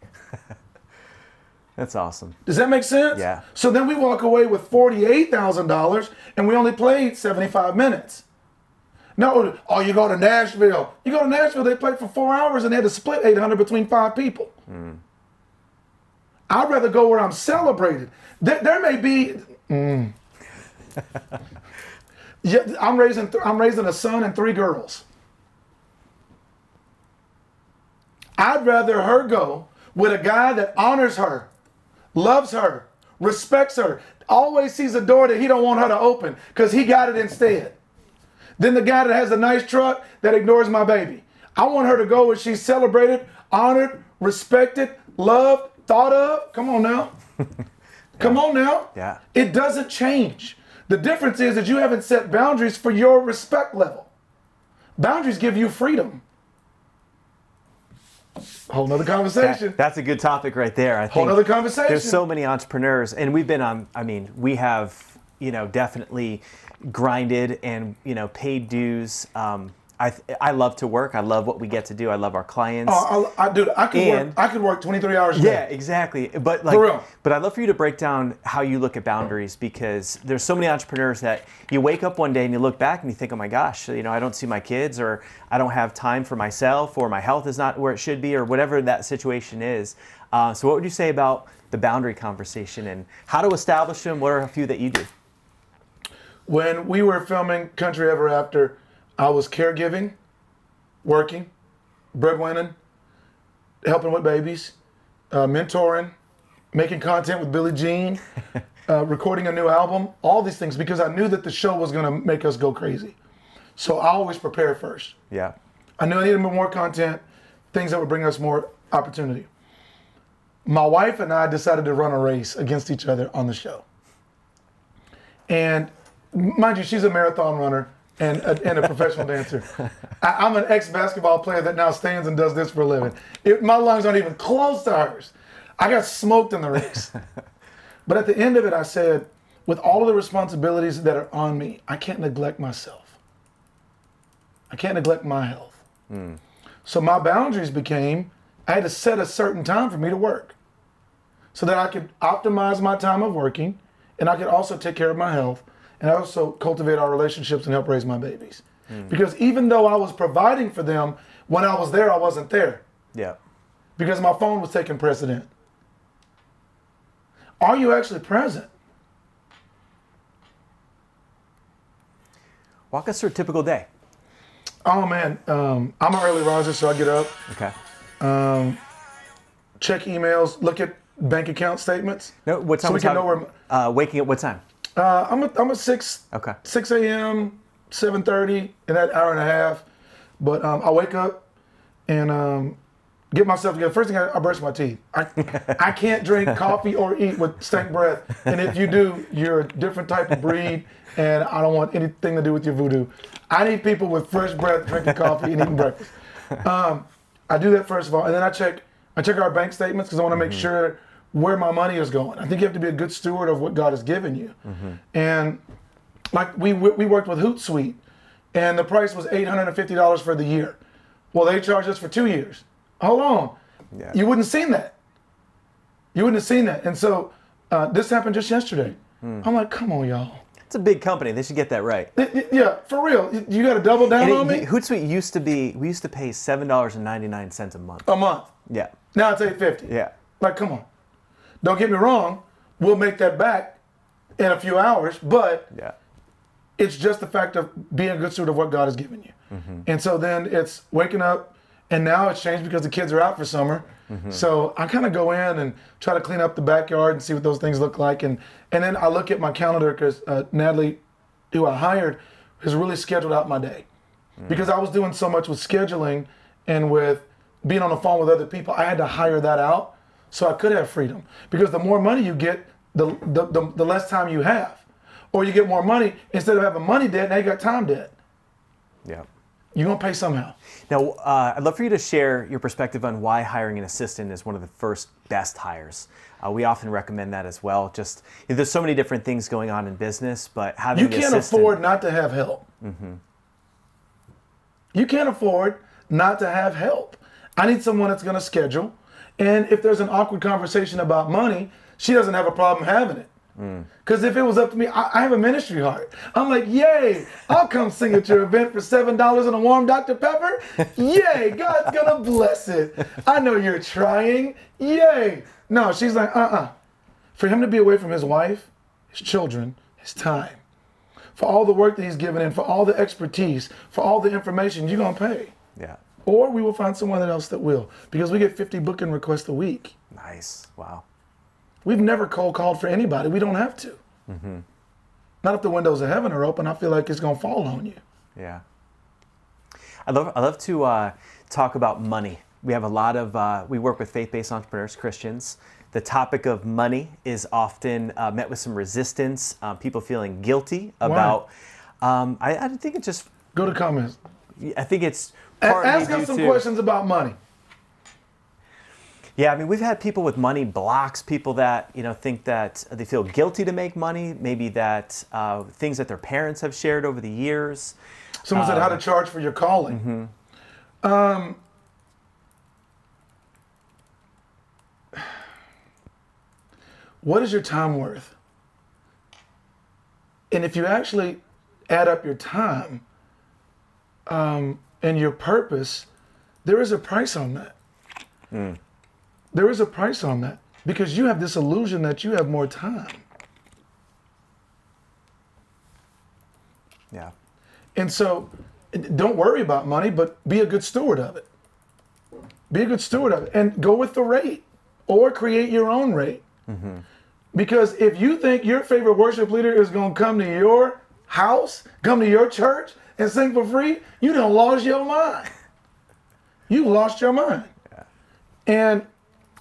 That's awesome. Does that make sense? Yeah. So then we walk away with $48,000 and we only played 75 minutes. No, oh, you go to Nashville. You go to Nashville, they played for four hours and they had to split 800 between five people. I'd rather go where I'm celebrated. There, there may be. mm. yeah, I'm raising. I'm raising a son and three girls. I'd rather her go with a guy that honors her, loves her, respects her, always sees a door that he don't want her to open because he got it instead. Than the guy that has a nice truck that ignores my baby. I want her to go where she's celebrated, honored, respected, loved, thought of. Come on now. Come on now. Yeah. It doesn't change. The difference is that you haven't set boundaries for your respect level. Boundaries give you freedom. Whole nother conversation. That- that's a good topic right there. I Whole think Whole nother conversation. There's so many entrepreneurs, and we've been on. I mean, we have you know definitely grinded and you know paid dues. Um, I I love to work. I love what we get to do. I love our clients. Oh, I, I, dude, I could And- work. I could work 23 hours a Yeah, day. exactly. But like, but I'd love for you to break down how you look at boundaries because there's so many entrepreneurs that you wake up one day and you look back and you think, oh my gosh, you know, I don't see my kids or I don't have time for myself or my health is not where it should be or whatever that situation is. Uh, so, what would you say about the boundary conversation and how to establish them? What are a few that you do? When we were filming Country Ever After, I was caregiving, working, breadwinning, helping with babies, uh, mentoring, making content with Billie Jean, uh, recording a new album, all these things because I knew that the show was going to make us go crazy. So I always prepare first. Yeah. I knew I needed more content, things that would bring us more opportunity. My wife and I decided to run a race against each other on the show. And mind you, she's a marathon runner and a, and a professional dancer. I, I'm an ex basketball player that now stands and does this for a living. It, my lungs aren't even close to hers. I got smoked in the race. but at the end of it, I said, with all of the responsibilities that are on me, I can't neglect myself. I can't neglect my health. Hmm. So my boundaries became I had to set a certain time for me to work so that I could optimize my time of working and I could also take care of my health and also cultivate our relationships and help raise my babies. Because even though I was providing for them, when I was there, I wasn't there Yeah. because my phone was taking precedent. Are you actually present? Walk us through a typical day. Oh man, um, I'm an early riser, so I get up, Okay. check emails, look at bank account statements. No, what time? So we can time- know where. Uh, waking up. What time? Uh, I'm a I'm a six Okay. six a.m. seven thirty in that hour and a half. But um, I wake up and um, get myself together. First thing I, I brush my teeth. I I can't drink coffee or eat with stank breath. And if you do, you're a different type of breed. And I don't want anything to do with your voodoo. I need people with fresh breath drinking coffee and eating breakfast. Um, I do that first of all, and then I check I check our bank statements because I want to make sure where my money is going. I think you have to be a good steward of what God has given you. And like we we worked with Hootsuite, and the price was eight hundred and fifty dollars for the year. Well, they charged us for two years. Hold on, Yeah. you wouldn't have seen that. You wouldn't have seen that. And so uh, this happened just yesterday. I'm like, come on, y'all. It's a big company. They should get that right. Yeah, for real. You got to double down And on it, me Hootsuite used to be. We used to pay seven dollars and ninety nine cents a month. a month. Yeah. Now it's eight fifty. Yeah. Like, come on. Don't get me wrong. We'll make that back in a few hours, but Yeah. it's just the fact of being a good steward of what God has given you. Mm-hmm. And so then it's waking up, and now it's changed because the kids are out for summer. Mm-hmm. So I kind of go in and try to clean up the backyard and see what those things look like, and and then I look at my calendar because uh, Natalie, who I hired, has really scheduled out my day mm. because I was doing so much with scheduling and with being on the phone with other people. I had to hire that out so I could have freedom because the more money you get, the the, the, the less time you have or you get more money instead of having money debt now you got time debt Yeah. You're gonna pay somehow. Now, uh, I'd love for you to share your perspective on why hiring an assistant is one of the first best hires. Uh, we often recommend that as well. Just there's so many different things going on in business, but having You can't assistant, afford not to have help. You can't afford not to have help. I need someone that's gonna schedule, and if there's an awkward conversation about money, she doesn't have a problem having it. Because if it was up to me, I, I have a ministry heart. I'm like, yay, I'll come sing at your event for $7 and a warm Dr. Pepper. Yay, God's gonna bless it. I know you're trying. Yay. No, she's like, uh uh For him to be away from his wife, his children, his time, for all the work that he's given in, for all the expertise, for all the information, you're gonna pay. Yeah, Or we will find someone else that will, because we get 50 booking requests a week. nice. Wow. We've never cold called for anybody. We don't have to. Not if the windows of heaven are open. I feel like it's gonna fall on you. Yeah. I love I love to uh, talk about money. We have a lot of uh, we work with faith-based entrepreneurs, Christians. The topic of money is often uh, met with some resistance. Um, people feeling guilty about. Um, I, I think it's just. Go to comments. I think it's Ask due us some to- questions about money. Yeah, I mean, we've had people with money blocks, people that you know think that they feel guilty to make money, maybe that uh, things that their parents have shared over the years. Someone said how to charge for your calling. Um, what is your time worth? And if you actually add up your time um, and your purpose, there is a price on that. Hmm. There is a price on that because you have this illusion that you have more time. Yeah. And so don't worry about money, but be a good steward of it. Be a good steward of it and go with the rate or create your own rate. Mm-hmm. Because if you think your favorite worship leader is going to come to your house, come to your church and sing for free, you done lost your mind. You lost your mind. And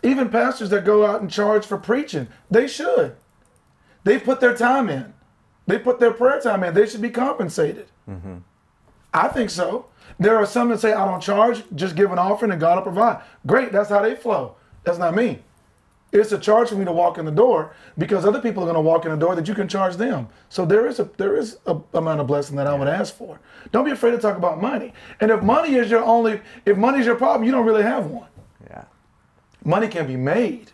even pastors that go out and charge for preaching, they should. They put their time in. They put their prayer time in. They should be compensated. Mm-hmm. I think so. There are some that say, I don't charge, just give an offering and God will provide. Great, that's how they flow. That's not me. It's a charge for me to walk in the door because other people are going to walk in the door that you can charge them. So there is a there is a amount of blessing that I would ask for. Don't be afraid to talk about money. And if money is your only if money is your problem, you don't really have one. Yeah. Money can be made.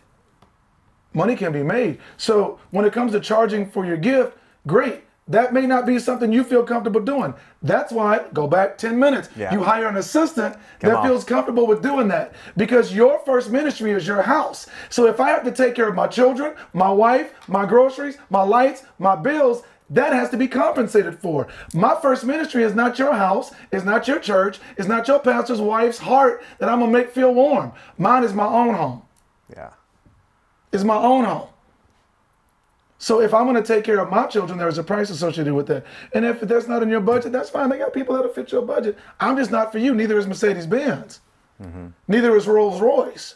Money can be made. So when it comes to charging for your gift, great. That may not be something you feel comfortable doing. That's why, go back 10 minutes. Yeah. You hire an assistant that on. feels comfortable with doing that because your first ministry is your house. So if I have to take care of my children, my wife, my groceries, my lights, my bills, that has to be compensated for. My first ministry is not your house, it's not your church, it's not your pastor's wife's heart that I'm gonna make feel warm. Mine is my own home Yeah. It's my own home. So if I'm going to take care of my children, there is a price associated with that. And if that's not in your budget, that's fine. They got people that'll fit your budget. I'm just not for you. Neither is Mercedes Benz. Mm-hmm. Neither is Rolls Royce.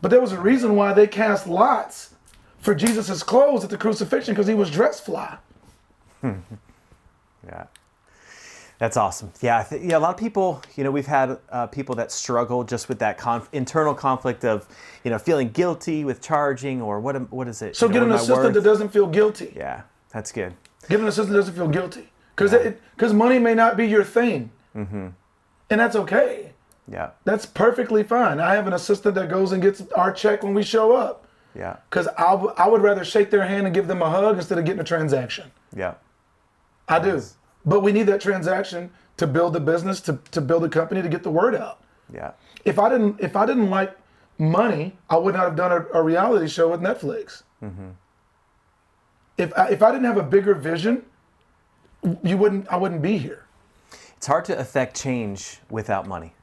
But there was a reason why they cast lots for Jesus' clothes at the crucifixion because he was dressed fly. Yeah. That's awesome. Yeah, I th- yeah. A lot of people, you know, we've had uh, people that struggle just with that conf- internal conflict of, you know, feeling guilty with charging or what? am- What is it? So You know, get an assistant that doesn't feel guilty. Yeah, that's good. Get an assistant that doesn't feel guilty because because money may not be your thing, and that's okay. Yeah, That's perfectly fine. I have an assistant that goes and gets our check when we show up. yeah, Because I, w- I would rather shake their hand and give them a hug instead of getting a transaction. yeah, I do. But we need that transaction to build the business, to, to build a company, to get the word out. yeah, If I didn't if I didn't like money, I would not have done a, a reality show with Netflix. If I, if I didn't have a bigger vision, you wouldn't I wouldn't be here. It's hard to affect change without money.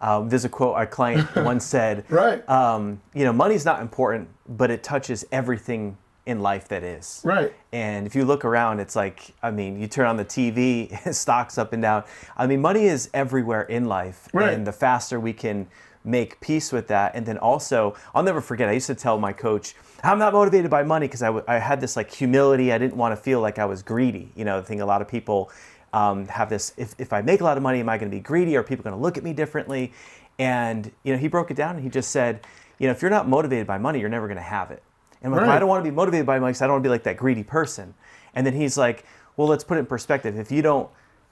Um, there's a quote our client once said. Right. Um, you know, money's not important, but it touches everything in life that is. Right. And if you look around, it's like, I mean, you turn on the TV, stocks up and down. I mean, money is everywhere in life. Right. And the faster we can make peace with that. And then also, I'll never forget, I used to tell my coach, I'm not motivated by money because I, w- I had this like humility. I didn't want to feel like I was greedy. You know, the thing a lot of people um, have this if, if I make a lot of money, am I going to be greedy? Are people going to look at me differently? And you know, he broke it down and he just said, you know, if you're not motivated by money, you're never going to have it. And I'm like, Right. I don't want to be motivated by money because I don't want to be like that greedy person. And then he's like, well, let's put it in perspective. If you don't,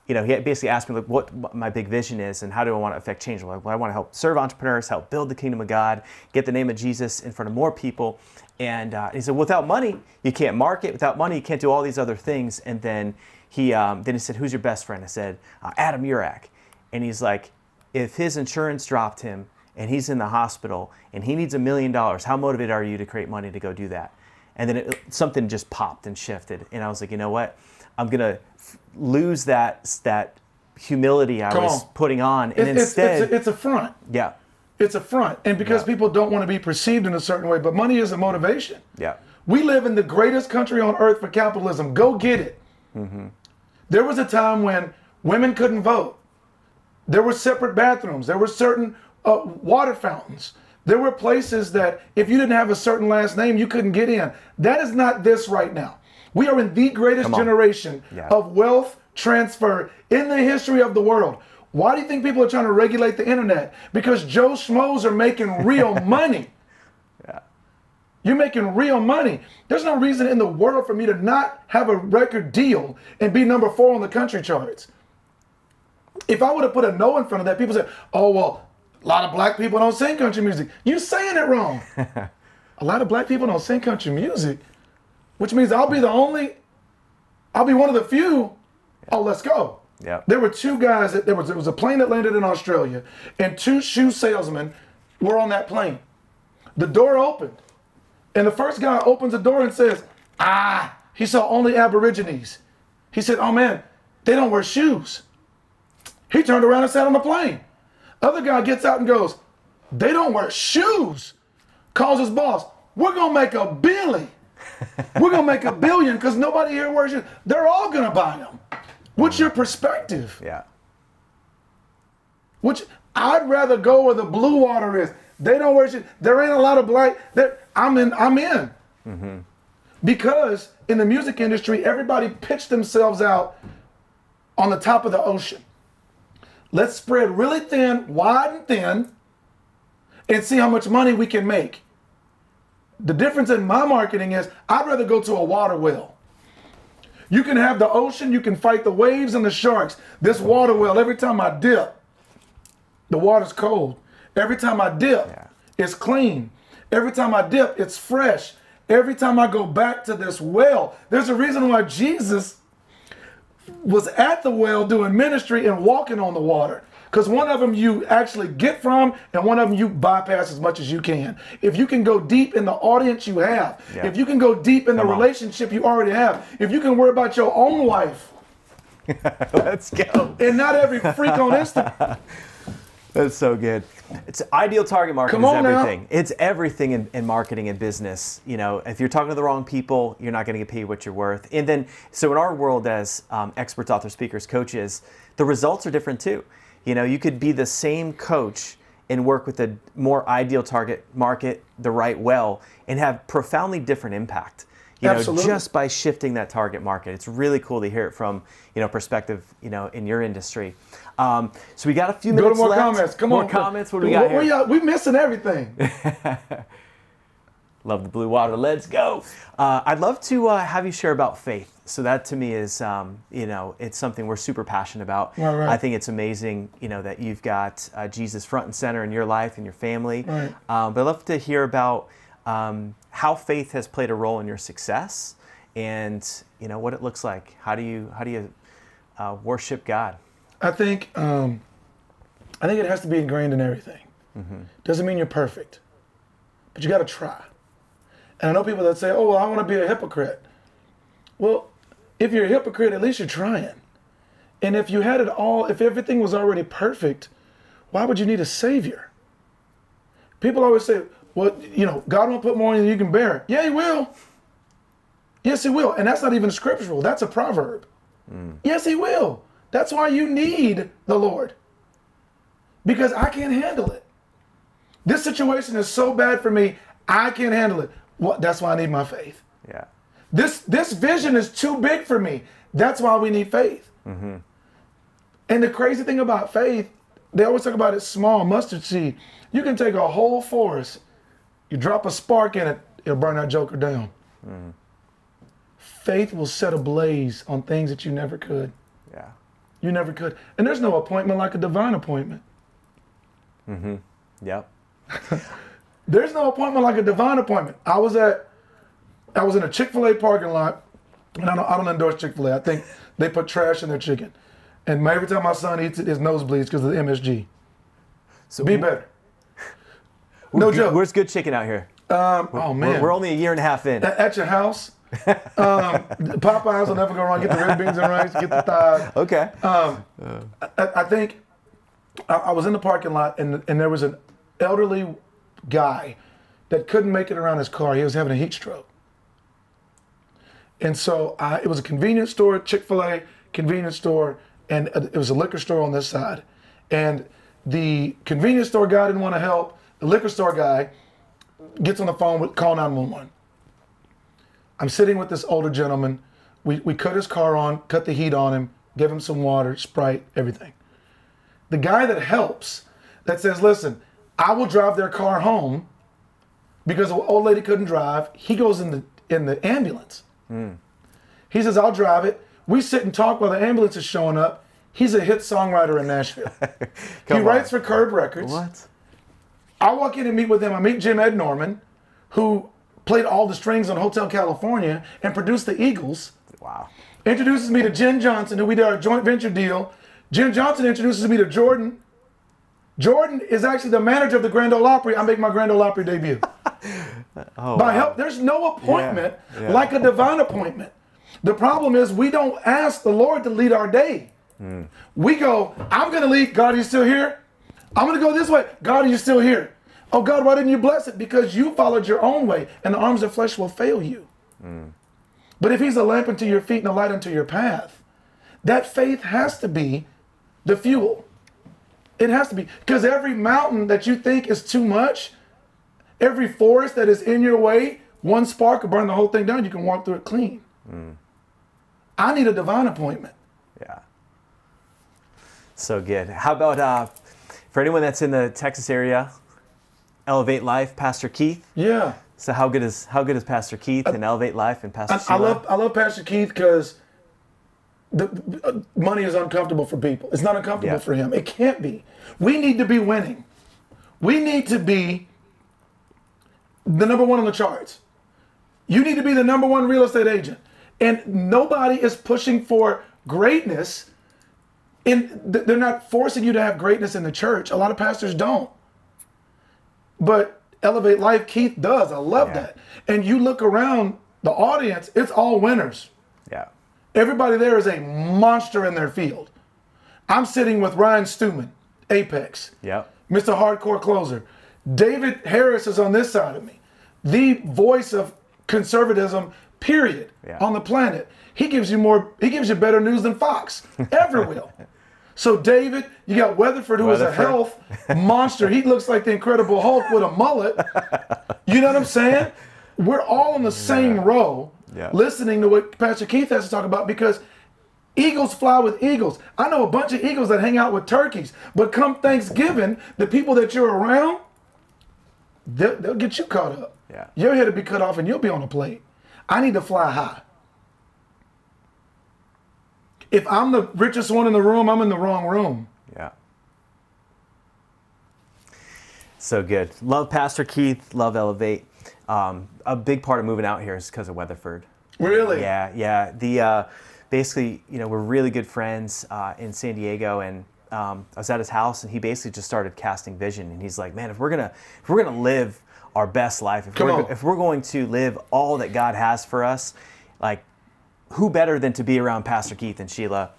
you know, he basically asked me like what my big vision is and how do I want to affect change. I'm like, well, I want to help serve entrepreneurs, help build the kingdom of God, get the name of Jesus in front of more people. And uh, he said, without money, you can't market. Without money, you can't do all these other things. And then he, um, then he said, who's your best friend? I said, uh, Adam Urak. And he's like, if his insurance dropped him and he's in the hospital and he needs a million dollars, how motivated are you to create money to go do that? And then it, something just popped and shifted. And I was like, you know what? I'm going to lose that, that humility I Come was on. putting on. And It's, it's, instead, it's, a, it's a front. yeah, It's a front. And because Yeah. people don't want to be perceived in a certain way, but money is a motivation. yeah, We live in the greatest country on earth for capitalism. Go get it. Mm-hmm. There was a time when women couldn't vote. There were separate bathrooms. There were certain uh, water fountains. There were places that if you didn't have a certain last name, you couldn't get in. That is not this right now. We are in the greatest generation Yeah. of wealth transfer in the history of the world. Why do you think people are trying to regulate the internet? Because Joe Schmoes are making real money. You're making real money. There's no reason in the world for me to not have a record deal and be number four on the country charts. If I would have put a no in front of that, people say, oh, well, a lot of black people don't sing country music. You're saying it wrong. a lot of black people don't sing country music, which means I'll be the only, I'll be one of the few. Oh, let's go. yeah. There were two guys that there was there was a plane that landed in Australia, and two shoe salesmen were on that plane. The door opened, and the first guy opens the door and says, "Ah," he saw only Aborigines. He said, "Oh man, they don't wear shoes." He turned around and sat on the plane. Other guy gets out and goes, "They don't wear shoes." Calls his boss, "We're gonna make a billy. We're gonna make a billion because nobody here wears shoes. They're all gonna buy them." What's your perspective? Yeah. Which I'd rather go where the blue water is. They don't wear shit. There ain't a lot of black. There, I'm in. I'm in. Mm-hmm. Because in the music industry, everybody pitched themselves out on the top of the ocean. Let's spread really thin, wide and thin, and see how much money we can make. The difference in my marketing is I'd rather go to a water well. You can have the ocean, you can fight the waves and the sharks. This water well, every time I dip, the water's cold. Every time I dip, Yeah. it's clean. Every time I dip, it's fresh. Every time I go back to this well, there's a reason why Jesus was at the well doing ministry and walking on the water. Because one of them you actually get from, and one of them you bypass as much as you can. If you can go deep in the audience you have, Yeah. if you can go deep in the on. relationship you already have, if you can worry about your own life, Let's go. and not every freak on Instagram. That's so good. It's ideal target market is on now. everything. It's everything in, in marketing and business. You know, if you're talking to the wrong people, you're not going to get paid what you're worth. And then, so in our world as um, experts, authors, speakers, coaches, the results are different too. You know, you could be the same coach and work with a more ideal target market the right well and have profoundly different impact. You know, Absolutely. just by shifting that target market. It's really cool to hear it from, you know, perspective, you know, in your industry. Um, so we got a few Go to more left. comments. Come more on. comments. What do we got here? We missing everything. Love the blue water. Let's go. Uh, I'd love to uh, have you share about faith. So that to me is, um, you know, it's something we're super passionate about. Right, right. I think it's amazing, you know, that you've got uh, Jesus front and center in your life and your family. Right. Um, but I'd love to hear about um, how faith has played a role in your success, and you know what it looks like. How do you how do you uh, worship God? I think um, I think it has to be ingrained in everything. Doesn't mean you're perfect, but you got to try. And I know people that say, "Oh, well, I want to be a hypocrite." Well, if you're a hypocrite, at least you're trying. And if you had it all, if everything was already perfect, why would you need a savior? People always say, "Well, you know, God won't put more on you than you can bear." Yeah, He will. Yes, He will, and that's not even scriptural. That's a proverb. Yes, He will. That's why you need the Lord. Because I can't handle it. This situation is so bad for me, I can't handle it. Well, that's why I need my faith. Yeah. This this vision is too big for me. That's why we need faith. Mm-hmm. And the crazy thing about faith, they always talk about it small, mustard seed. You can take a whole forest, you drop a spark in it, it'll burn that joker down. Mm. Faith will set a blaze on things that you never could. You never could. And there's no appointment like a divine appointment. Mm-hmm. Yep. There's no appointment like a divine appointment. I was at, I was in a Chick Fil A parking lot, and I don't, I don't endorse Chick Fil A. I think they put trash in their chicken, and my, every time my son eats it, his nose bleeds because of the MSG. So Be better. No joke. Where's good chicken out here? Um, oh We're, man, we're only a year and a half in. at, at your house, um, Popeyes will never go wrong. Get the red beans and rice. Get the thighs. Okay. I, I think I, I was in the parking lot and and there was an elderly guy that couldn't make it around his car. He was having a heat stroke. And so I, it was a convenience store, Chick Fil A convenience store, and it was a liquor store on this side. And the convenience store guy didn't want to help. The liquor store guy gets on the phone with call 911. I'm sitting with this older gentleman. We, we cut his car on, cut the heat on him, give him some water, Sprite, everything. The guy that helps, that says, listen, I will drive their car home because the old lady couldn't drive. He goes in the in the ambulance. Hmm. He says, I'll drive it. We sit and talk while the ambulance is showing up. He's a hit songwriter in Nashville. he Come writes for Curb Records. What? I walk in and meet with him. I meet Jim Ed Norman, who played all the strings on Hotel California and produced the Eagles. Wow. Introduces me to Jen Johnson, who we did our joint venture deal. Jen Johnson introduces me to Jordan. Jordan is actually the manager of the Grand Ole Opry. I make my Grand Ole Opry debut. Oh, By wow. help, there's no appointment Yeah, yeah. like a divine appointment. The problem is we don't ask the Lord to lead our day. Hmm. We go, I'm going to lead. God, are you still here? I'm going to go this way. God, are you still here? Oh, God, why didn't you bless it? Because you followed your own way, and the arms of flesh will fail you. Hmm. But if He's a lamp unto your feet and a light unto your path, that faith has to be the fuel. It has to be. Because every mountain that you think is too much, every forest that is in your way, one spark will burn the whole thing down. You can walk through it clean. I need a divine appointment. Yeah. So good. How about uh, for anyone that's in the Texas area, Elevate Life, Pastor Keith. Yeah. So how good is how good is Pastor Keith and Elevate Life and Pastor I, I love I love Pastor Keith because the uh, money is uncomfortable for people. It's not uncomfortable Yeah. for him. It can't be. We need to be winning. We need to be the number one on the charts. You need to be the number one real estate agent. And nobody is pushing for greatness. And th- they're not forcing you to have greatness in the church. A lot of pastors don't. But Elevate Life, Keith does. I love Yeah. that. And you look around the audience, it's all winners. yeah. Everybody there is a monster in their field. I'm sitting with Ryan Stewman, Apex, Yeah. Mr. Hardcore Closer. David Harris is on this side of me, the voice of conservatism, period, Yeah. on the planet. He gives you more, he gives you better news than Fox ever will. So, David, you got Weatherford, who is a health monster. He looks like the Incredible Hulk with a mullet. You know what I'm saying? We're all in the same row Yeah. listening to what Pastor Keith has to talk about because eagles fly with eagles. I know a bunch of eagles that hang out with turkeys, but come Thanksgiving, the people that you're around, they'll, they'll get you caught up. Yeah. Your head will be cut off and you'll be on a plate. I need to fly high. If I'm the richest one in the room, I'm in the wrong room. Yeah. So good. Love Pastor Keith. Love Elevate. Um, a big part of moving out here is because of Weatherford. Really? Yeah, yeah. The uh, basically, you know, we're really good friends uh, in San Diego, and um, I was at his house, and he basically just started casting vision, and he's like, "Man, if we're gonna if we're gonna live our best life, if Come we're on. if we're going to live all that God has for us, like who better than to be around Pastor Keith and Sheila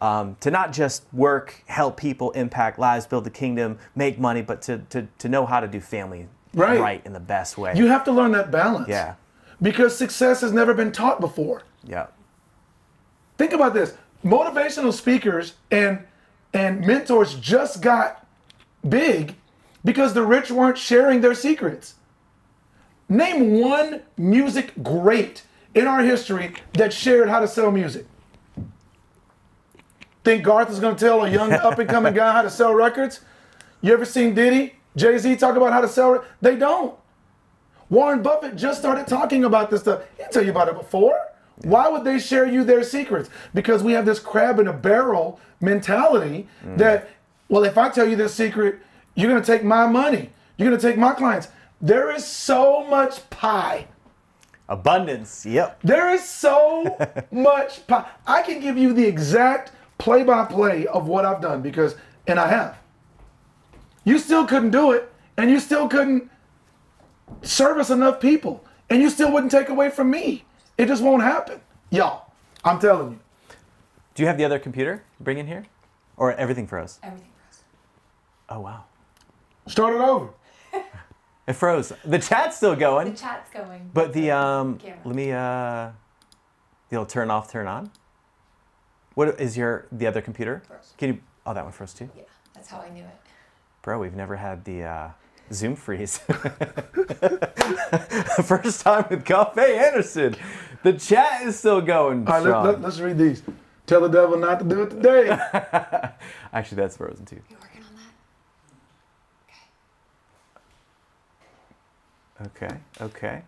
um, to not just work, help people, impact lives, build the kingdom, make money, but to, to, to know how to do family Right. in the best way. You have to learn that balance. yeah, Because success has never been taught before. yeah, Think about this. Motivational speakers and and mentors just got big because the rich weren't sharing their secrets. Name one music great in our history that shared how to sell music. think Garth is going to tell a young up and coming guy how to sell records? You ever seen Diddy, Jay Z talk about how to sell? They don't. Warren Buffett just started talking about this stuff. He didn't tell you about it before. Why would they share you their secrets? Because we have this crab in a barrel mentality mm. that, well, if I tell you this secret, you're going to take my money. You're going to take my clients. There is so much pie. Abundance. Yep. There is so much pie. I can give you the exact play by play of what I've done because, and I have. You still couldn't do it, and you still couldn't service enough people, and you still wouldn't take away from me. It just won't happen. Y'all, I'm telling you. Do you have the other computer? Bring in here, or everything froze? Everything froze. Oh wow, Start it over. It froze. The chat's still going. The chat's going. but the um, Camera. let me uh, the old turn off, turn on. What is your the other computer? Froze. Can you? Oh, that one froze too. Yeah, that's how I knew it. Bro, we've never had the uh, Zoom freeze. First time with Coffey Anderson. The chat is still going. All right, strong. let, us read these. Tell the devil not to do it today. Actually, that's frozen too. You working on that? Okay, okay.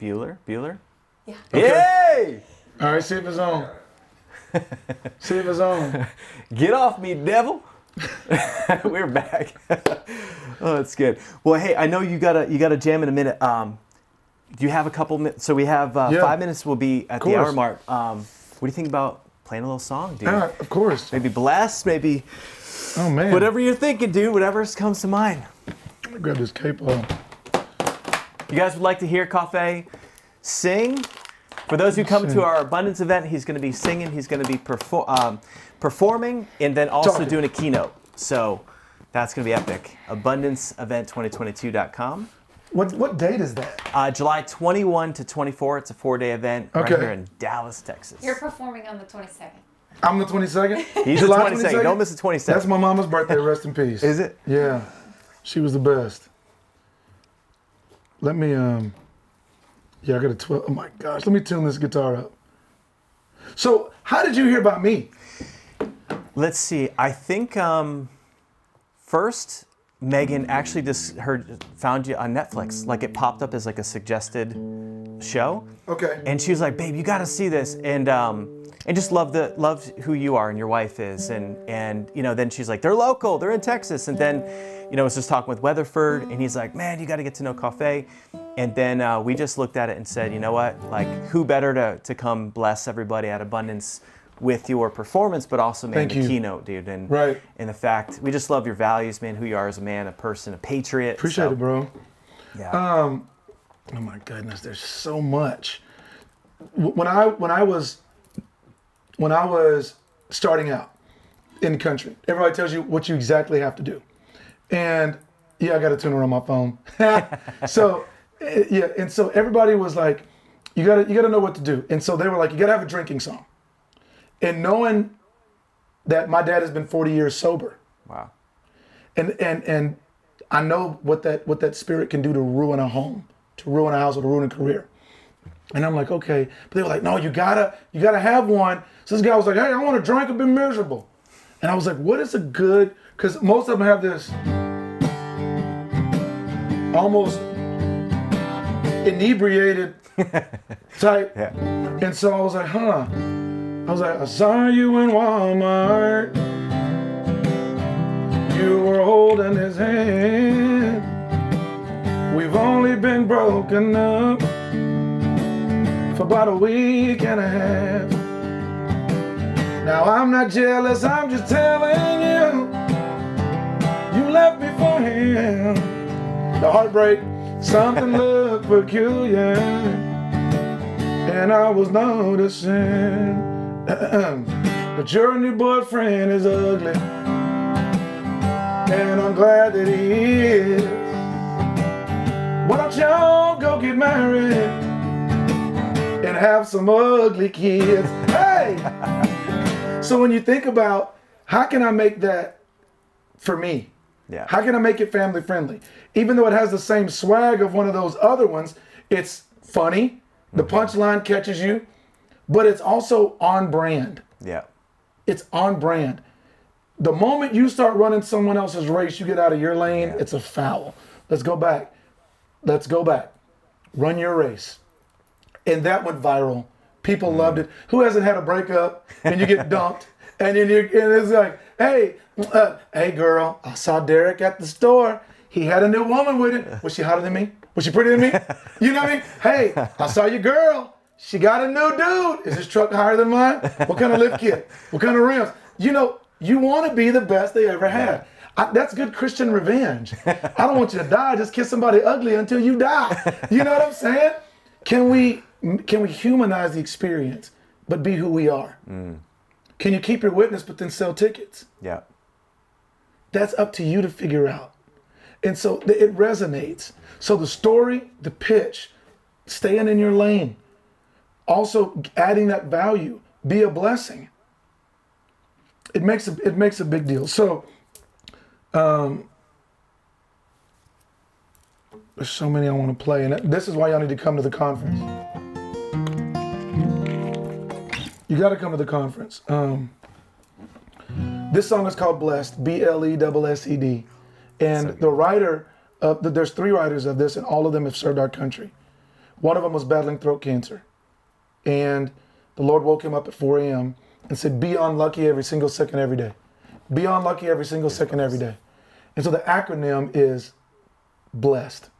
Bueller, Bueller. Yeah. Okay. Yay! All right, see if it's on. See if it's on. Get off me, devil. We're back. oh, that's good. Well, hey, I know you gotta you gotta jam in a minute. Um, do you have a couple minutes? So we have uh, Yeah. five minutes. We'll be at the course. hour mark. Um, what do you think about playing a little song, dude? All right, of course. Maybe bless, maybe Oh man. whatever you're thinking, dude. Whatever comes to mind. Let me grab this cape off. You guys would like to hear Coffey sing? For those who come to our abundance event, he's going to be singing. He's going to be perfor- um, performing and then also Talking. doing a keynote. So that's going to be epic. AbundanceEvent2022.com. What what date is that? Uh, July 21 to 24. It's a four-day event right here in Dallas, Texas. You're performing on the 22nd. I'm the 22nd. He's July the 22nd. Don't miss the 22nd. That's my mama's birthday. Rest in peace. Is it? Yeah, she was the best. Let me um. Yeah, I got a 12. Oh my gosh, let me tune this guitar up. So, how did you hear about me? Let's see. I think um, first Megan actually just heard found you on Netflix. Like it popped up as like a suggested show, Okay. and she was like, "Babe, you got to see this," and um, and just love the loved who you are and your wife is, and and you know then she's like, "They're local, they're in Texas," and then you know was just talking with Weatherford, and he's like, "Man, you got to get to know Coffey," and then uh, we just looked at it and said, "You know what? Like, who better to to come bless everybody at Abundance." With your performance, but also man, Thank the you. keynote, dude, and Right. and the fact we just love your values, man. Who you are as a man, a person, a patriot. Appreciate So, it, bro. Yeah. Um, oh my goodness, there's so much. When I when I was when I was starting out in the country, everybody tells you what you exactly have to do, and yeah, I got a tuner on my phone. so eh, yeah, and so everybody was like, you gotta you gotta know what to do, and so they were like, you gotta have a drinking song, and knowing that my dad has been 40 years sober wow. and and and I know what that what that spirit can do to ruin a home, to ruin a house, or to ruin a career. And I'm like, okay, but they were like, no, you gotta you gotta have one. So this guy was like, hey, I want to drink and be miserable. And I was like, what is a good? Because most of them have this almost inebriated type. Yeah. And so I was like, huh. I was like, I saw you in Walmart. You were holding his hand. We've only been broken up for about a week and a half. Now I'm not jealous, I'm just telling you. You left me for him. The heartbreak, something looked peculiar. And I was noticing that your new boyfriend is ugly. And I'm glad that he is. Why don't y'all go get married and have some ugly kids? Hey! so when you think about how can I make that for me? Yeah. How can I make it family friendly? Even though it has the same swag of one of those other ones, it's funny. The mm-hmm. punchline catches you, but it's also on brand. Yeah. It's on brand. The moment you start running someone else's race, you get out of your lane, Yeah. it's a foul. Let's go back. Let's go back. Run your race. And that went viral. People loved it. Who hasn't had a breakup and you get dumped and then you and it's like, hey, uh, hey girl, I saw Derek at the store. He had a new woman with him. Was she hotter than me? Was she prettier than me? You know what I mean? Hey, I saw your girl. She got a new dude. Is this truck higher than mine? What kind of lift kit? What kind of rims? You know, you want to be the best they ever had. I, that's good Christian revenge. I don't want you to die. Just kiss somebody ugly until you die. You know what I'm saying? Can we can we humanize the experience, but be who we are? Can you keep your witness, but then sell tickets? Yeah. That's up to you to figure out. And so it resonates. So the story, the pitch, staying in your lane, also adding that value, be a blessing. It makes a, it makes a big deal. So, um, there's so many I want to play, and this is why y'all need to come to the conference. You got to come to the conference. Um, this song is called Blessed, B L E S S E D. And the writer, of the, there's three writers of this, and all of them have served our country. One of them was battling throat cancer. And the Lord woke him up at 4 a.m. and said, Be on lucky every single second, every day. Be on lucky every single second, every day. And so the acronym is blessed.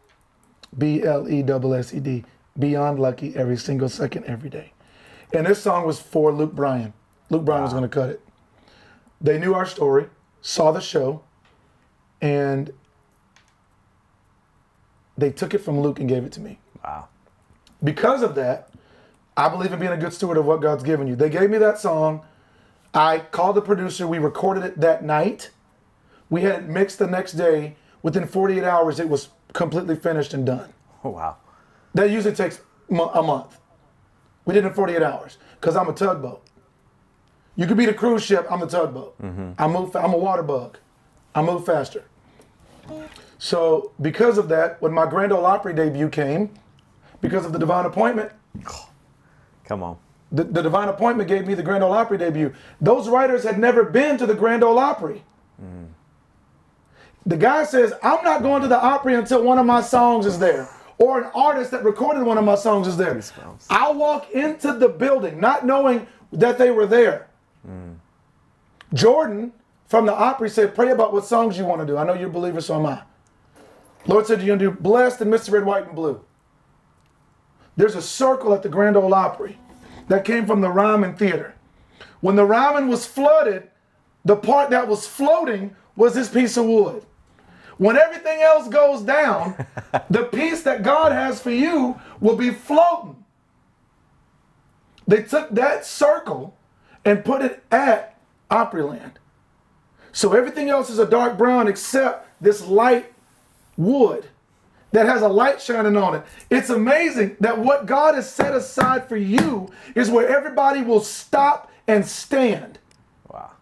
B L E S S E D. Beyond lucky every single second, every day. And this song was for Luke Bryan. Luke Bryan was going to cut it. They knew our story, saw the show, and they took it from Luke and gave it to me. Wow. Because of that, I believe in being a good steward of what God's given you. They gave me that song. I called the producer. We recorded it that night. We had it mixed the next day. Within 48 hours, it was completely finished and done. Oh, wow. That usually takes a month. We did it in 48 hours because I'm a tugboat. You could be the cruise ship. I'm the tugboat. Mm-hmm. I move, I'm a water bug. I move faster. So because of that, when my Grand Ole Opry debut came, because of the divine appointment, Come on. the, the divine appointment gave me the Grand Ole Opry debut. Those writers had never been to the Grand Ole Opry. Mm-hmm. The guy says, I'm not going to the Opry until one of my songs is there. Or an artist that recorded one of my songs is there. I'll walk into the building not knowing that they were there. Jordan from the Opry said, Pray about what songs you want to do. I know you're a believer, so am I. Lord said, You're going to do Blessed and Mr. Red, White, and Blue. There's a circle at the Grand Ole Opry that came from the Ryman Theater. When the Ryman was flooded, the part that was floating was this piece of wood. When everything else goes down, the peace that God has for you will be floating. They took that circle and put it at Opryland. So everything else is a dark brown except this light wood that has a light shining on it. It's amazing that what God has set aside for you is where everybody will stop and stand Wow.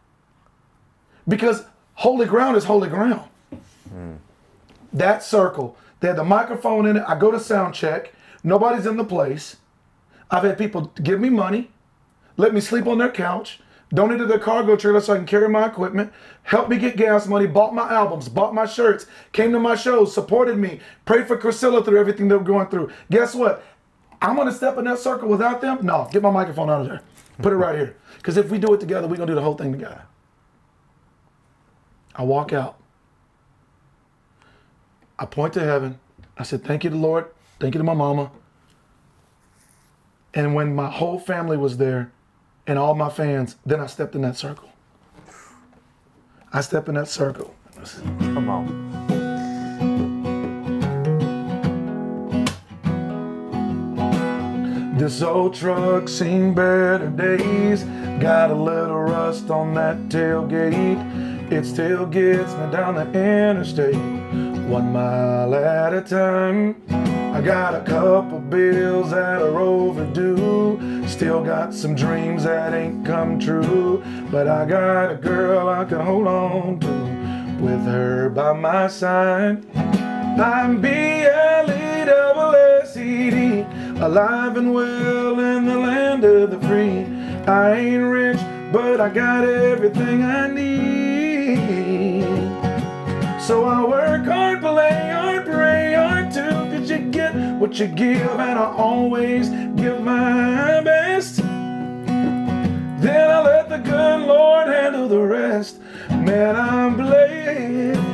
because holy ground is holy ground. Mm. That circle, they had the microphone in it. I go to sound check. Nobody's in the place. I've had people give me money, let me sleep on their couch, donated their cargo trailer so I can carry my equipment, helped me get gas money, bought my albums, bought my shirts, came to my shows, supported me, prayed for Priscilla through everything they were going through. Guess what? I'm gonna step in that circle without them? No, get my microphone out of there. Put it right here. Because if we do it together, we're gonna do the whole thing together. I walk out. I point to heaven. I said, Thank you to the Lord. Thank you to my mama. And when my whole family was there and all my fans, then I stepped in that circle. I stepped in that circle. Come on. This old truck seen better days. Got a little rust on that tailgate. It still gets me down the interstate, one mile at a time. I got a couple bills that are overdue. Still got some dreams that ain't come true. But I got a girl I can hold on to with her by my side. I'm B L S S D, a alive and well in the land of the free. I ain't rich, but I got everything I need. So I work hard, play hard, pray hard too, cause you get what you give, and I always give my best. Then I let the good Lord handle the rest. Man, I'm blessed.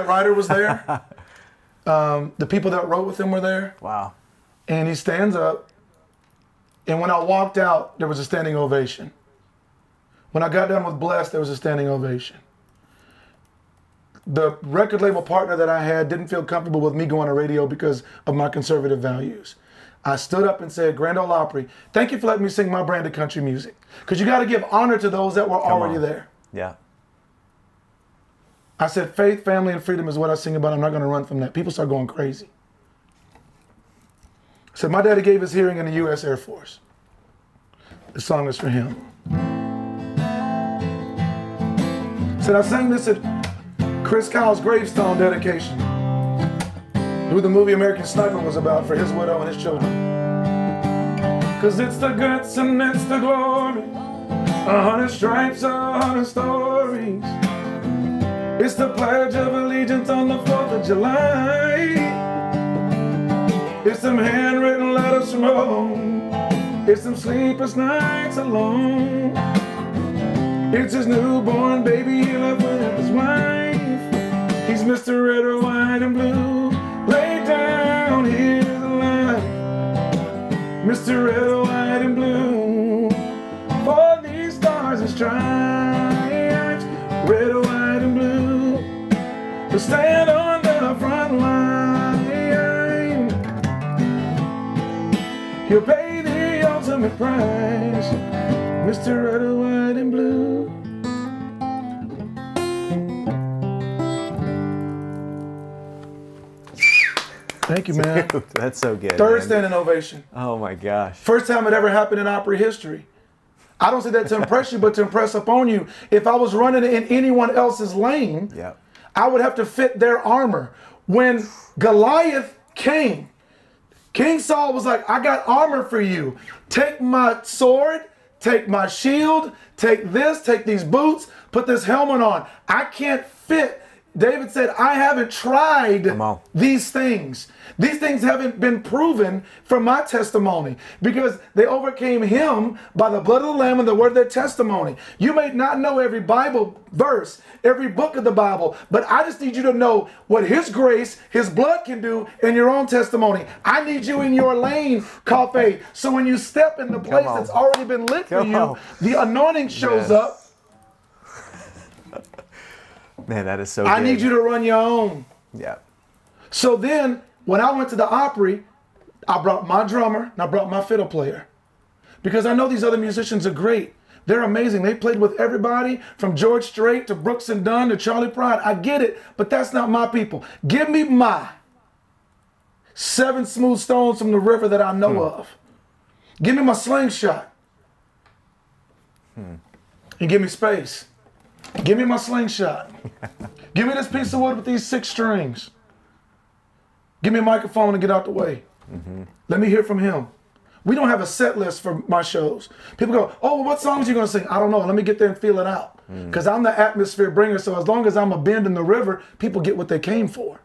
You. So that writer was there. um, the people that wrote with him were there. Wow. And he stands up. And when I walked out, there was a standing ovation. When I got done with Blessed, there was a standing ovation. The record label partner that I had didn't feel comfortable with me going on radio because of my conservative values. I stood up and said, Grand Ole Opry, thank you for letting me sing my brand of country music. Because you got to give honor to those that were already on. there. Yeah. I said, faith, family, and freedom is what I sing about. I'm not going to run from that. People start going crazy. I said, my daddy gave his hearing in the U.S. Air Force. The song is for him. I said, I sang this at Chris Kyle's gravestone dedication, who the movie American Sniper was about for his widow and his children. Cause it's the guts and it's the glory, a hundred stripes, a hundred stories. It's the Pledge of Allegiance on the 4th of July. It's some handwritten letters from home. It's some sleepless nights alone. It's his newborn baby he left with his wife. He's Mr. Red or White and Blue. Lay down his life. Mr. Red or price, Mr. Red, White, and Blue. Thank you, man. That's so good. Third man. standing ovation. Oh my gosh. First time it ever happened in Opry history. I don't say that to impress you, but to impress upon you. If I was running in anyone else's lane, Yeah. I would have to fit their armor. When Goliath came, King Saul was like, I got armor for you. Take my sword, take my shield, take this, take these boots, put this helmet on. I can't fit. David said, I haven't tried these things. These things haven't been proven from my testimony because they overcame him by the blood of the Lamb and the word of their testimony. You may not know every Bible verse, every book of the Bible, but I just need you to know what his grace, his blood can do in your own testimony. I need you in your lane, Coffey. So when you step in the place that's already been lit for you, on. the anointing shows Yes. up. Man, that is so I good. need you to run your own. Yeah. So then, when I went to the Opry, I brought my drummer and I brought my fiddle player. Because I know these other musicians are great. They're amazing. They played with everybody from George Strait to Brooks and Dunn to Charley Pride. I get it, but that's not my people. Give me my seven smooth stones from the river that I know of. Give me my slingshot. Hmm. And give me space. Give me my slingshot. give me this piece of wood with these six strings. Give me a microphone and get out the way. Let me hear from him. We don't have a set list for my shows. People go, oh, well, what songs are you going to sing? I don't know. Let me get there and feel it out. Because I'm the atmosphere bringer. So as long as I'm a bend in the river, people get what they came for.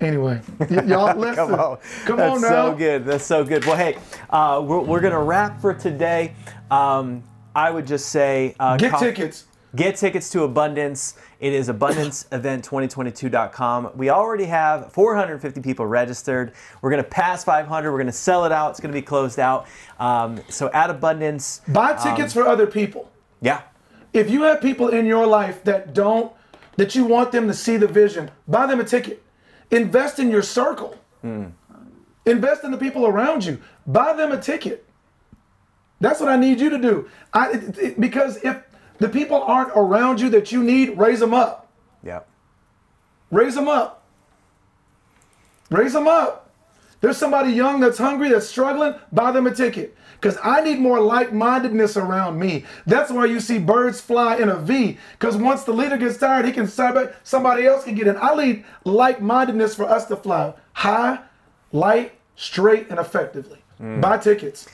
Anyway, y- y'all listen. Come on. Come That's on now. so good. That's so good. Well, hey, uh, we're, we're going to wrap for today. Um, I would just say uh, Get co- tickets. Get tickets to Abundance. It is abundanceevent2022.com. We already have 450 people registered. We're going to pass 500. We're going to sell it out. It's going to be closed out. Um, so at Abundance, Buy tickets for other people. yeah, If you have people in your life that don't, that you want them to see the vision, buy them a ticket. Invest in your circle. Invest in the people around you. Buy them a ticket. That's what I need you to do. I, it- it- because if the people aren't around you that you need, raise them up. yeah. Raise them up. Raise them up. There's somebody young that's hungry, that's struggling, buy them a ticket. Because I need more like mindedness around me. That's why you see birds fly in a V. Because once the leader gets tired, he can start back, somebody else can get in. I need like mindedness for us to fly high, light, straight, and effectively. Mm. Buy tickets.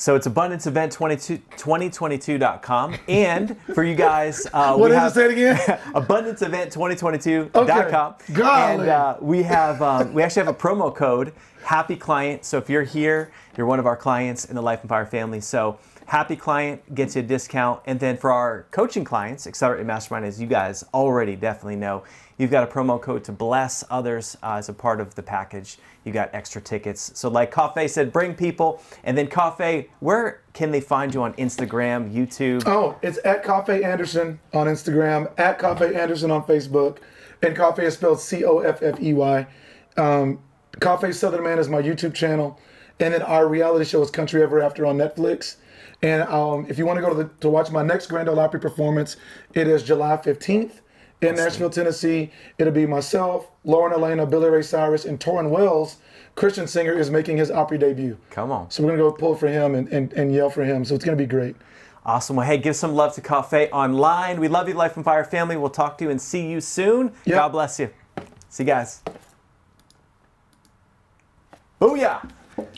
So it's abundanceevent22 2022.com. And for you guys, uh, What we is have it? Again. abundanceevent2022.com. Okay. And uh, we have um, we actually have a promo code, Happy Client. So if you're here, you're one of our clients in the Life on Fire family. So Happy Client gets you a discount. And then for our coaching clients, Accelerate Mastermind, as you guys already definitely know, you've got a promo code to bless others uh, as a part of the package. You got extra tickets. So like Coffey said, bring people. And then Coffey, where can they find you on Instagram, YouTube? Oh, it's at Coffey Anderson on Instagram, at Coffey Anderson on Facebook, and Coffey is spelled C O F F E Y. Um, Coffey Southern Man is my YouTube channel, and then our reality show is Country Ever After on Netflix. And um, if you want to go to the, to watch my next Grand Ole Opry performance, it is July 15th in Nashville, Tennessee. It'll be myself, Lauren Alaina, Billy Ray Cyrus, and Tauren Wells. Christian singer is making his Opry debut. Come on. So we're gonna go pull for him and, and, and yell for him. So it's gonna be great. Awesome. Well, hey, give some love to Coffey online. We love you, Life on Fire family. We'll talk to you and see you soon. Yep. God bless you. See you guys. Booyah.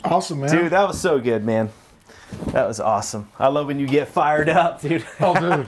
Awesome, man. Dude, that was so good, man. That was awesome. I love when you get fired up, dude. Oh, dude.